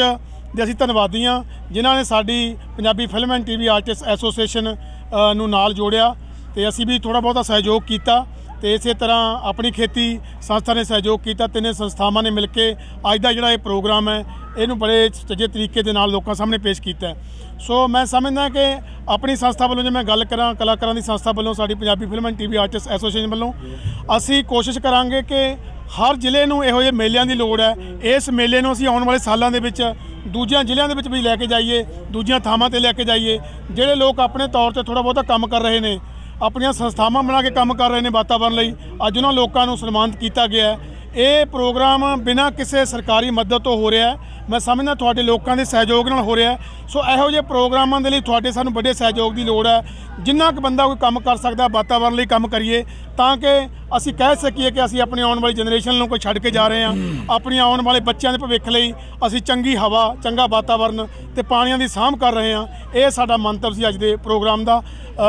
ਦੇ ਅਸੀਂ ਧੰਨਵਾਦੀ ਹਾਂ, ਜਿਨ੍ਹਾਂ ਨੇ ਸਾਡੀ Punjabi film and TV artist association ਨੂੰ ਨਾਲ ਜੋੜਿਆ ਤੇ ਅਸੀਂ ਵੀ ਥੋੜਾ ਬਹੁਤਾ ਸਹਿਯੋਗ ਕੀਤਾ। ਤੇ ਇਸੇ ਤਰ੍ਹਾਂ ਆਪਣੀ ਖੇਤੀ ਸੰਸਥਾ ਨੇ ਸਹਿਯੋਗ ਕੀਤਾ, ਤਿੰਨੇ ਸੰਸਥਾਵਾਂ ਨੇ ਮਿਲ ਕੇ ਅੱਜ ਦਾ ਜਿਹੜਾ ਇਹ ਪ੍ਰੋਗਰਾਮ ਹੈ, ਇਹਨੂੰ ਬੜੇ ਸੱਜੇ ਤਰੀਕੇ ਦੇ ਨਾਲ ਲੋਕਾਂ ਸਾਹਮਣੇ ਪੇਸ਼ ਕੀਤਾ ਸੋ ਮੈਂ ਸਮਝਦਾ ਕਿ ਆਪਣੀ ਸੰਸਥਾ ਵੱਲੋਂ ਜੇ ਮੈਂ ਗੱਲ ਕਰਾਂ, ਕਲਾਕਾਰਾਂ ਦੀ ਸੰਸਥਾ ਵੱਲੋਂ, ਸਾਡੀ Punjabi film and TV artist association ਵੱਲੋਂ, ਅਸੀਂ ਕੋਸ਼ਿਸ਼ ਕਰਾਂਗੇ ਕਿ ਹਰ ਜ਼ਿਲ੍ਹੇ ਨੂੰ ਇਹੋ ਜਿਹੇ ਮੇਲਿਆਂ ਦੀ ਲੋੜ ਹੈ। ਇਸ ਮੇਲੇ ਨੂੰ ਅਸੀਂ ਆਉਣ ਵਾਲੇ ਸਾਲਾਂ ਦੇ ਵਿੱਚ ਦੂਜਿਆਂ ਜ਼ਿਲ੍ਹਿਆਂ ਦੇ ਵਿੱਚ ਵੀ ਲੈ ਕੇ ਜਾਈਏ, ਦੂਜੀਆਂ ਥਾਵਾਂ ਤੇ ਲੈ ਕੇ ਜਾਈਏ, ਜਿਹੜੇ ਲੋਕ ਆਪਣੇ ਤੌਰ ਤੇ ਥੋੜਾ ਬਹੁਤਾ ਕੰਮ ਕਰ ਰਹੇ ਨੇ ਆਪਣੀਆਂ ਸੰਸਥਾਵਾਂ ਬਣਾ ਕੇ ਕੰਮ ਕਰ ਰਹੇ ਨੇ ਵਾਤਾਵਰਣ ਲਈ। ਅੱਜ ਉਹਨਾਂ ਲੋਕਾਂ ਨੂੰ ਸਨਮਾਨਿਤ ਕੀਤਾ ਗਿਆ ਹੈ। ਇਹ ਪ੍ਰੋਗਰਾਮ ਬਿਨਾਂ ਕਿਸੇ ਸਰਕਾਰੀ ਮਦਦ ਤੋਂ ਹੋ ਰਿਹਾ ਹੈ। ਮੈਂ ਸਮਝਦਾ ਤੁਹਾਡੇ ਲੋਕਾਂ ਦੇ ਸਹਿਯੋਗ ਨਾਲ ਹੋ ਰਿਹਾ ਸੋ ਇਹੋ ਜਿਹੇ ਪ੍ਰੋਗਰਾਮਾਂ ਦੇ ਲਈ ਤੁਹਾਡੇ ਸਾਨੂੰ ਵੱਡੇ ਸਹਿਯੋਗ ਦੀ ਲੋੜ ਹੈ। ਜਿੰਨਾ ਕੁ ਬੰਦਾ ਕੋਈ ਕੰਮ ਕਰ ਸਕਦਾ ਵਾਤਾਵਰਣ ਲਈ ਕੰਮ ਕਰੀਏ ਤਾਂ ਕਿ ਅਸੀਂ ਕਹਿ ਸਕੀਏ ਕਿ ਅਸੀਂ ਆਪਣੀ ਆਉਣ ਵਾਲੀ ਜਨਰੇਸ਼ਨ ਨੂੰ ਕੋਈ ਛੱਡ ਕੇ ਜਾ ਰਹੇ ਹਾਂ। ਆਪਣੀ ਆਉਣ ਵਾਲੇ ਬੱਚਿਆਂ ਦੇ ਭਵਿੱਖ ਲਈ ਅਸੀਂ ਚੰਗੀ ਹਵਾ ਚੰਗਾ ਵਾਤਾਵਰਣ ਤੇ ਪਾਣੀਆਂ ਦੀ ਸਾਂਭ ਕਰ ਰਹੇ ਹਾਂ। ਇਹ ਸਾਡਾ ਮੰਤਵ ਸੀ ਅੱਜ ਦੇ ਪ੍ਰੋਗਰਾਮ ਦਾ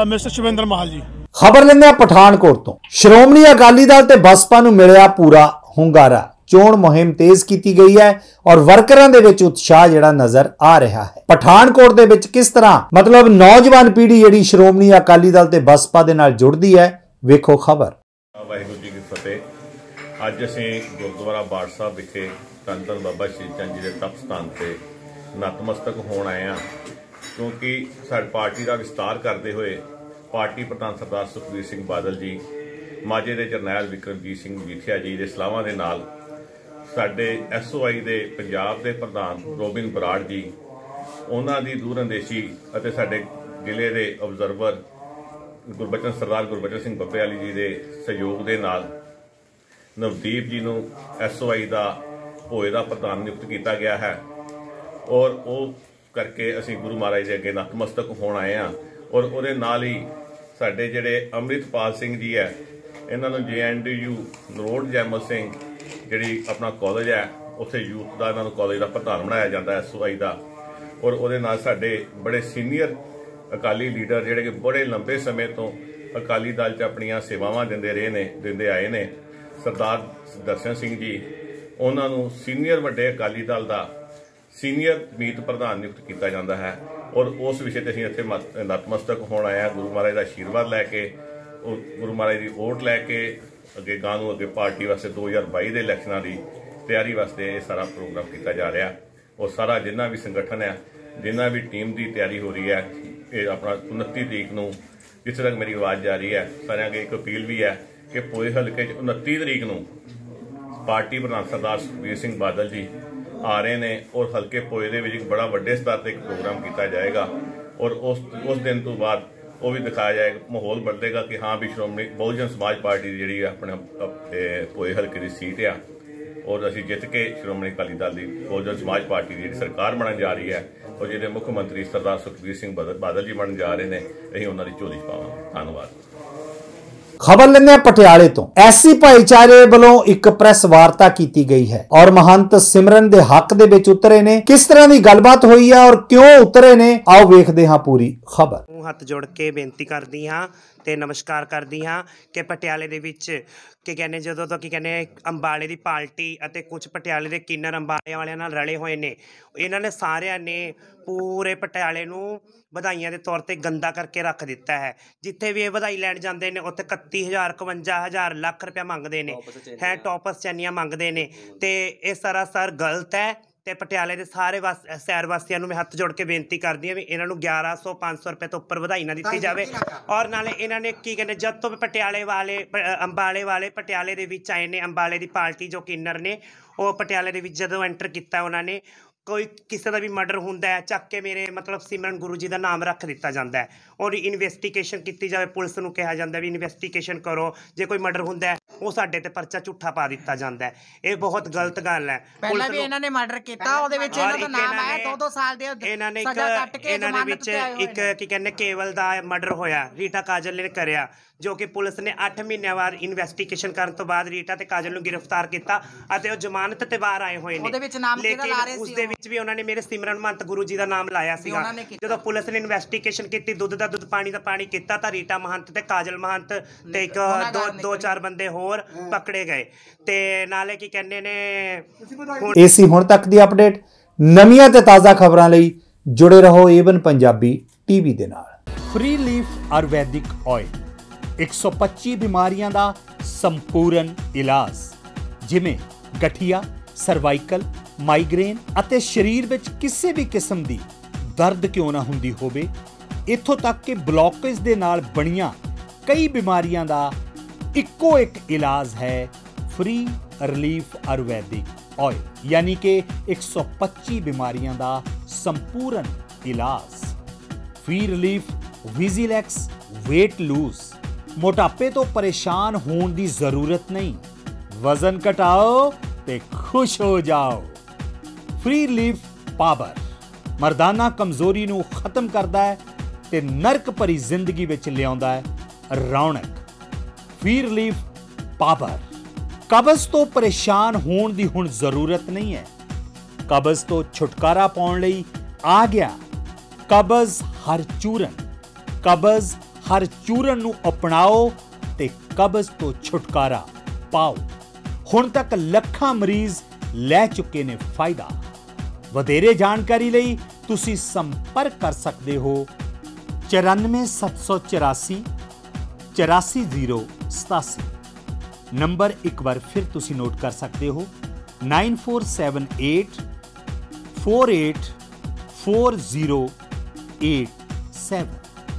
ਮਿਸਟਰ ਸ਼ਿਵਿੰਦਰ ਮਹਾਲ ਜੀ। ਖਬਰ ਲੈਂਦੇ ਹਾਂ ਪਠਾਨਕੋਟ ਤੋਂ। ਸ਼੍ਰੋਮਣੀ ਅਕਾਲੀ ਦਲ ਤੇ ਬਸਪਾ ਨੂੰ ਮਿਲਿਆ ਪੂਰਾ ਹੁੰਗਾਰਾ। ਚੋਣ ਮੁਹਿੰਮ ਤੇਜ਼ ਕੀਤੀ ਗਈ ਹੈ ਔਰ ਵਰਕਰਾਂ ਦੇ ਵਿੱਚ ਉਤਸ਼ਾਹ ਜਿਹੜਾ ਨਜ਼ਰ ਆ ਰਿਹਾ ਹੈ। ਪਠਾਨਕੋਟ ਦੇ ਵਿੱਚ ਕਿਸ ਤਰ੍ਹਾਂ? ਮਤਲਬ ਨੌਜਵਾਨ ਪੀੜ੍ਹੀ ਜਿਹੜੀ ਸ਼੍ਰੋਮਣੀ ਅਕਾਲੀ ਦਲ ਤੇ ਬਸਪਾ ਦੇ ਨਾਲ ਜੁੜਦੀ ਹੈ, ਵੇਖੋ ਖਬਰ। ਵਾਹਿਗੁਰੂ ਜੀ ਕੀ ਫਤਿਹ। ਅੱਜ ਅਸੀਂ ਗੁਰਦੁਆਰਾ ਬਾੜ ਸਾਹਿਬ ਵਿਖੇ ਧੰਨ ਬਾਬਾ ਸ਼੍ਰੀ ਚੰਦ ਜੀ ਦੇ ਤਪ ਸਥਾਨ ਤੇ ਨਤਮਸਤਕ ਹੋਣ ਆਏ ਹਾਂ। ਕਿਉਂਕਿ ਸਾਡੀ ਪਾਰਟੀ ਦਾ ਵਿਸਤਾਰ ਕਰਦੇ ਹੋਏ ਪਾਰਟੀ ਪ੍ਰਧਾਨ ਸਰਦਾਰ ਸੁਖਬੀਰ ਸਿੰਘ ਬਾਦਲ ਜੀ ਮਾਝੇ ਦੇ ਜਰਨੈਲ ਵਿਕਰਮਜੀਤ ਸਿੰਘ ਮਜੀਠੀਆ ਜੀ ਦੇ ਸਲਾਹਾਂ ਦੇ ਨਾਲ ਸਾਡੇ ਐਸਓਆਈ ਦੇ ਪੰਜਾਬ ਦੇ ਪ੍ਰਧਾਨ ਰੋਬਿਨ ਬਰਾੜ ਜੀ, ਉਹਨਾਂ ਦੀ ਦੂਰਅੰਦੇਸ਼ੀ ਅਤੇ ਸਾਡੇ ਜ਼ਿਲ੍ਹੇ ਦੇ ਆਬਜ਼ਰਵਰ ਗੁਰਬਚਨ, ਸਰਦਾਰ ਗੁਰਬਚਨ ਸਿੰਘ ਬੱਬੇ ਵਾਲੀ ਜੀ ਦੇ ਸਹਿਯੋਗ ਦੇ ਨਾਲ ਨਵਦੀਪ ਜੀ ਨੂੰ ਐਸਓਆਈ ਦਾ ਭੋਏ ਦਾ ਪ੍ਰਧਾਨ ਨਿਯੁਕਤ ਕੀਤਾ ਗਿਆ ਹੈ। ਔਰ ਉਹ ਕਰਕੇ ਅਸੀਂ ਗੁਰੂ ਮਹਾਰਾਜ ਦੇ ਅੱਗੇ ਨਤਮਸਤਕ ਹੋਣ ਆਏ ਹਾਂ। ਔਰ ਉਹਦੇ ਨਾਲ ਹੀ ਸਾਡੇ ਜਿਹੜੇ ਅੰਮ੍ਰਿਤਪਾਲ ਸਿੰਘ ਜੀ ਹੈ ਇਹਨਾਂ ਨੂੰ ਜੇਐਨਡੀਯੂ ਨਰੋੜ ਜੈਮਲ ਸਿੰਘ, ਜਿਹੜੀ ਆਪਣਾ ਕਾਲਜ ਹੈ, ਉੱਥੇ ਯੂਥ ਦਾ ਇਹਨਾਂ ਨੂੰ ਕਾਲਜ ਦਾ ਪ੍ਰਧਾਨ ਬਣਾਇਆ ਜਾਂਦਾ ਹੈ ਐਸਓਆਈ ਦਾ। ਔਰ ਉਹਦੇ ਨਾਲ ਸਾਡੇ ਬੜੇ ਸੀਨੀਅਰ ਅਕਾਲੀ ਲੀਡਰ ਜਿਹੜੇ ਕਿ ਬੜੇ ਲੰਬੇ ਸਮੇਂ ਤੋਂ ਅਕਾਲੀ ਦਲ 'ਚ ਆਪਣੀਆਂ ਸੇਵਾਵਾਂ ਦਿੰਦੇ ਰਹੇ ਨੇ, ਦਿੰਦੇ ਆਏ ਨੇ। ਸਰਦਾਰ ਦਰਸ਼ਨ ਸਿੰਘ ਜੀ, ਉਹਨਾਂ ਨੂੰ ਸੀਨੀਅਰ ਵੱਡੇ ਅਕਾਲੀ ਦਲ ਦਾ ਸੀਨੀਅਰ ਮੀਤ ਪ੍ਰਧਾਨ ਨਿਯੁਕਤ ਕੀਤਾ ਜਾਂਦਾ ਹੈ। ਔਰ ਉਸ ਵਿਸ਼ੇ ਤੇ ਅਸੀਂ ਇੱਥੇ ਮਤ- ਨਤਮਸਤਕ ਹੋਣ ਆਏ ਹਾਂ। ਗੁਰੂ ਮਹਾਰਾਜ ਦਾ ਆਸ਼ੀਰਵਾਦ ਲੈ ਕੇ ਗੁਰੂ ਮਹਾਰਾਜ ਦੀ ਓਟ ਲੈ ਕੇ ਅੱਗੇ ਗਾਂ ਨੂੰ ਅੱਗੇ ਪਾਰਟੀ ਵਾਸਤੇ 2022 ਦੇ ਇਲੈਕਸ਼ਨਾਂ ਦੀ ਤਿਆਰੀ ਵਾਸਤੇ ਇਹ ਸਾਰਾ ਪ੍ਰੋਗਰਾਮ ਕੀਤਾ ਜਾ ਰਿਹਾ। ਉਹ ਸਾਰਾ ਜਿੰਨਾ ਵੀ ਸੰਗਠਨ ਹੈ, ਜਿੰਨਾ ਵੀ ਟੀਮ ਦੀ ਤਿਆਰੀ ਹੋ ਰਹੀ ਹੈ, ਇਹ ਆਪਣਾ 29 ਤਰੀਕ ਨੂੰ ਜਿੱਥੇ ਤੱਕ ਮੇਰੀ ਆਵਾਜ਼ ਜਾ ਰਹੀ ਹੈ, ਸਾਰਿਆਂ ਅੱਗੇ ਇੱਕ ਅਪੀਲ ਵੀ ਹੈ ਕਿ ਪੋਏ ਹਲਕੇ 'ਚ 29 ਤਰੀਕ ਨੂੰ ਪਾਰਟੀ ਪ੍ਰਧਾਨ ਸਰਦਾਰ ਸੁਖਬੀਰ ਸਿੰਘ ਬਾਦਲ ਜੀ ਆ ਰਹੇ ਨੇ ਔਰ ਹਲਕੇ ਪੋਏ ਦੇ ਵਿੱਚ ਇੱਕ ਬੜਾ ਵੱਡੇ ਸਤਰ ਤੇ ਇੱਕ ਪ੍ਰੋਗਰਾਮ ਕੀਤਾ ਜਾਏਗਾ ਔਰ ਉਸ ਉਸ ਦਿਨ ਤੋਂ ਬਾਅਦ ਉਹ ਵੀ ਦਿਖਾਇਆ ਜਾਏਗਾ ਮਾਹੌਲ ਬਦਲੇਗਾ ਕਿ ਹਾਂ ਵੀ ਸ਼੍ਰੋਮਣੀ ਬਹੁਜਨ ਸਮਾਜ ਪਾਰਟੀ ਦੀ ਜਿਹੜੀ ਆਪਣੇ ਅਪ- ਪੋਏ ਹਲਕੇ ਦੀ ਸੀਟ ਆ, ਔਰ ਅਸੀਂ ਜਿੱਤ ਕੇ ਸ਼੍ਰੋਮਣੀ ਅਕਾਲੀ ਦਲ ਦੀ ਬਹੁਜਨ ਸਮਾਜ ਪਾਰਟੀ ਦੀ ਜਿਹੜੀ ਸਰਕਾਰ ਬਣਨ ਜਾ ਰਹੀ ਹੈ ਔਰ ਜਿਹਦੇ ਮੁੱਖ ਮੰਤਰੀ ਸਰਦਾਰ ਸੁਖਬੀਰ ਸਿੰਘ ਬਾਦਲ ਬਾਦਲ ਜੀ ਬਣਨ ਜਾ ਰਹੇ ਨੇ, ਅਸੀਂ ਉਹਨਾਂ ਦੀ ਝੋਲੀ 'ਚ ਪਾਵਾਂਗੇ। ਧੰਨਵਾਦ। ਖਬਰ ਲੈਂਦੇ ਹਾਂ ਪਟਿਆਲੇ ਤੋਂ। ਐਸੀ ਭਾਈਚਾਰੇ ਵੱਲੋਂ ਇੱਕ ਪ੍ਰੈਸ ਵਾਰਤਾ ਕੀਤੀ ਗਈ ਹੈ ਔਰ ਮਹੰਤ ਸਿਮਰਨ ਦੇ ਹੱਕ ਦੇ ਵਿੱਚ ਉਤਰੇ ਨੇ। ਕਿਸ ਤਰ੍ਹਾਂ ਦੀ ਗੱਲਬਾਤ ਹੋਈ ਹੈ ਔਰ ਕਿਉਂ ਉਤਰੇ ਨੇ? ਆਓ ਵੇਖਦੇ ਹਾਂ ਪੂਰੀ ਖਬਰ। ਹੱਥ ਜੋੜ ਕੇ ਬੇਨਤੀ ਕਰਦੀ ਹਾਂ ਤੇ ਨਮਸਕਾਰ ਕਰਦੀ ਹਾਂ ਕਿ ਪਟਿਆਲੇ ਦੇ ਵਿੱਚ ਕੀ ਕਹਿੰਦੇ ਜਦੋਂ ਤੋਂ ਕੀ ਕਹਿੰਦੇ ਅੰਬਾਲੇ ਦੀ ਪਾਰਟੀ ਅਤੇ ਕੁਝ ਪਟਿਆਲੇ ਦੇ ਕਿੰਨਰ ਅੰਬਾਲੇ ਵਾਲਿਆਂ ਨਾਲ ਰਲੇ ਹੋਏ ਨੇ ਇਹਨਾਂ ਨੇ ਸਾਰਿਆਂ ਨੇ ਪੂਰੇ ਪਟਿਆਲੇ ਨੂੰ ਵਧਾਈਆਂ ਦੇ ਤੌਰ ਤੇ ਗੰਦਾ ਕਰਕੇ ਰੱਖ ਦਿੱਤਾ ਹੈ। ਜਿੱਥੇ ਵੀ ਇਹ ਵਧਾਈ ਲੈਣ ਜਾਂਦੇ ਨੇ ਉੱਥੇ 31000 51000 ਲੱਖ ਰੁਪਇਆ ਮੰਗਦੇ ਨੇ ਹੈ ਟੌਪਸ ਚੈਨੀਆਂ ਮੰਗਦੇ ਨੇ। ਤੇ ਇਹ ਸਰਾਸਰ ਗਲਤ ਹੈ। ਤੇ ਪਟਿਆਲੇ ਦੇ ਸਾਰੇ ਵਾਸ ਸ਼ਹਿਰ ਵਾਸੀਆਂ ਨੂੰ ਮੈਂ ਹੱਥ ਜੋੜ ਕੇ ਬੇਨਤੀ ਕਰਦੀ ਹਾਂ ਵੀ ਇਹਨਾਂ ਨੂੰ 1100 500 ਰੁਪਏ ਤੋਂ ਉੱਪਰ ਵਧਾਈ ਨਾ ਦਿੱਤੀ ਜਾਵੇ ਔਰ ਨਾਲੇ ਇਹਨਾਂ ਨੇ ਕੀ ਕਹਿੰਦੇ ਜਦ ਤੋਂ ਪਟਿਆਲੇ ਵਾਲੇ ਅੰਬਾਲੇ ਵਾਲੇ ਪਟਿਆਲੇ ਦੇ ਵਿੱਚ ਆਏ ਨੇ ਅੰਬਾਲੇ ਦੀ ਪਾਰਟੀ ਜੋ ਕਿੰਨਰ ਨੇ ਉਹ ਪਟਿਆਲੇ ਦੇ ਵਿੱਚ ਜਦੋਂ ਐਂਟਰ ਕੀਤਾ ਉਹਨਾਂ ਨੇ ਕੋਈ ਕਿਸੇ ਦਾ ਵੀ ਮਰਡਰ ਹੁੰਦਾ ਹੈ ਚੱਕ ਕੇ ਮੇਰੇ ਮਤਲਬ ਸਿਮਰਨ ਗੁਰੂ ਜੀ ਦਾ ਨਾਮ ਰੱਖ ਦਿੱਤਾ ਜਾਂਦਾ ਹੈ। ਔਰ ਇਨਵੈਸਟੀਗੇਸ਼ਨ ਕੀਤੀ ਜਾਵੇ ਪੁਲਿਸ ਨੂੰ ਕਿਹਾ ਜਾਂਦਾ ਵੀ ਇਨਵੈਸਟੀਗੇਸ਼ਨ ਕਰੋ ਜੇ ਕੋਈ ਮਰਡਰ ਹੁੰਦਾ ਹੈ ਉਹ ਸਾਡੇ ਤੇ ਪਰਚਾ ਝੂਠਾ ਪਾ ਦਿੱਤਾ ਜਾਂਦਾ ਹੈ। ਇਹ ਬਹੁਤ ਗਲਤ ਗੱਲ ਹੈ। ਪਹਿਲਾਂ ਵੀ ਨੂੰ- ਇਹਨਾਂ ਨੇ ਮਰਡਰ ਕੀਤਾ ਉਹਦੇ ਵਿੱਚ ਇਹਨਾਂ ਦਾ ਨਾਮ ਆਇਆ ਨੇ- 2-2 ਸਾਲ ਦੇ ਇਹਨਾਂ ਨੇ ਇੱਕ ਇਹਨਾਂ ਦੇ ਜ਼ਮਾਨਤ ਵਿੱਚ ਇੱਕ ਕੀ ਕਹਿੰਦੇ ਕੇਵਲ ਦਾ ਮਰਡਰ ਹੋਇਆ ਰੀਟਾ ਕਾਜਲ ਨੇ ਕਰਿਆ ਜੋ ਕਿ ਪੁਲਿਸ ਨੇ 8 ਮਹੀਨਿਆਂ ਬਾਅਦ ਇਨਵੈਸਟੀਗੇਸ਼ਨ ਕਰਨ ਤੋਂ ਬਾਅਦ ਰੀਟਾ ਤੇ ਕਾਜਲ ਨੂੰ ਗ੍ਰਿਫਤਾਰ ਕੀਤਾ ਅਤੇ ਉਹ ਜ਼ਮਾਨਤ ਤੇ ਬਾਹਰ ਆਏ ਹੋਏ ਨੇ। ਉਹਦੇ ਵਿੱਚ ਨਾਮ ਕਿਹਦਾ ਲਾ ਰਹੇ ਸੀ ਵਿੱਚ ਵੀ ਉਹਨਾਂ ਨੇ ਮੇਰੇ ਸਿਮਰਨ ਮੰਤ ਗੁਰੂ ਜੀ ਦਾ ਨਾਮ ਲਾਇਆ ਸੀਗਾ। ਜਦੋਂ ਪੁਲਿਸ ਨੇ ਇਨਵੈਸਟੀਗੇਸ਼ਨ ਕੀਤੀ ਦੁੱਧ ਦਾ ਦੁੱਧ ਪਾਣੀ ਦਾ ਪਾਣੀ ਕੀਤਾ ਤਾਂ ਰੀਟਾ ਮਹੰਤ ਤੇ ਕਾਜਲ ਮਹੰਤ ਤੇ ਇੱਕ ਦੋ ਦੋ ਚਾਰ ਬੰਦੇ ਹੋਰ ਪਕੜੇ ਗਏ। ਤੇ ਨਾਲੇ ਕੀ ਕਹਿੰਦੇ ਨੇ ਇਹ ਸੀ ਹੁਣ ਤੱਕ ਦੀ ਅਪਡੇਟ ਨਵੀਆਂ ਤੇ ਤਾਜ਼ਾ ਖਬਰਾਂ ਲਈ ਜੁੜੇ ਰਹੋ ਏਵਨ ਪੰਜਾਬੀ ਟੀਵੀ ਦੇ ਨਾਲ। ਫ੍ਰੀ ਲੀਫ ਆਯੁਰਵੈਦਿਕ ਆਇਲ 125 ਬਿਮਾਰੀਆਂ ਦਾ ਸੰਪੂਰਨ ਇਲਾਜ ਜਿਵੇਂ ਗਠੀਆ ਸਰਵਾਈਕਲ ਮਾਈਗ੍ਰੇਨ ਅਤੇ ਸਰੀਰ ਵਿੱਚ ਕਿਸੇ ਵੀ ਕਿਸਮ ਦੀ ਦਰਦ ਕਿਉਂ ਨਾ ਹੁੰਦੀ ਹੋਵੇ, ਇੱਥੋਂ ਤੱਕ ਕਿ ਬਲੌਕੇਜ ਦੇ ਨਾਲ ਬਣੀਆਂ ਕਈ ਬਿਮਾਰੀਆਂ ਦਾ ਇੱਕੋ ਇੱਕ ਇਲਾਜ ਹੈ ਫ੍ਰੀ ਰਿਲੀਫ ਆਯੁਰਵੈਦਿਕ ਆਇਲ ਯਾਨੀ ਕਿ 125 ਬਿਮਾਰੀਆਂ ਦਾ ਸੰਪੂਰਨ ਇਲਾਜ। ਫ੍ਰੀ ਰਿਲੀਫ ਵਿਜ਼ੀਲੈਕਸ weight ਲੂਜ਼ ਮੋਟਾਪੇ ਤੋਂ ਪਰੇਸ਼ਾਨ ਹੋਣ ਦੀ ਜ਼ਰੂਰਤ ਨਹੀਂ। ਵਜ਼ਨ ਘਟਾਓ ਤੇ ਖੁਸ਼ ਹੋ ਜਾਓ। Free relief power. ਮਰਦਾਨਾ ਕਮਜ਼ੋਰੀ ਨੂੰ ਖਤਮ ਕਰਦਾ ਹੈ ਤੇ ਨਰਕ ਭਰੀ ਜ਼ਿੰਦਗੀ ਵਿੱਚ ਲਿਆਉਂਦਾ ਹੈ ਰੌਣਕ। Free relief power. ਕਬਜ਼ ਤੋਂ ਪਰੇਸ਼ਾਨ ਹੋਣ ਦੀ ਹੁਣ ਜ਼ਰੂਰਤ ਨਹੀਂ ਹੈ। ਕਬਜ਼ ਤੋਂ ਛੁਟਕਾਰਾ ਪਾਉਣ ਲਈ ਆ ਗਿਆ। ਕਬਜ਼ ਹਰ ਚੂਰਨ। ਕਬਜ਼ ਹਰ ਚੂਰਨ ਨੂੰ ਅਪਣਾਓ ਤੇ ਕਬਜ਼ ਤੋਂ ਛੁਟਕਾਰਾ ਪਾਓ। ਹੁਣ ਤੱਕ ਲੱਖਾਂ ਮਰੀਜ਼ ਲੈ ਚੁੱਕੇ ਨੇ ਫਾਇਦਾ। ਵਧੇਰੇ ਜਾਣਕਾਰੀ ਲਈ ਤੁਸੀਂ ਸੰਪਰਕ ਕਰ ਸਕਦੇ ਹੋ 94784 84087 ਨੰਬਰ ਇੱਕ ਵਾਰ ਫਿਰ ਤੁਸੀਂ ਨੋਟ ਕਰ ਸਕਦੇ ਹੋ 9478 48 4087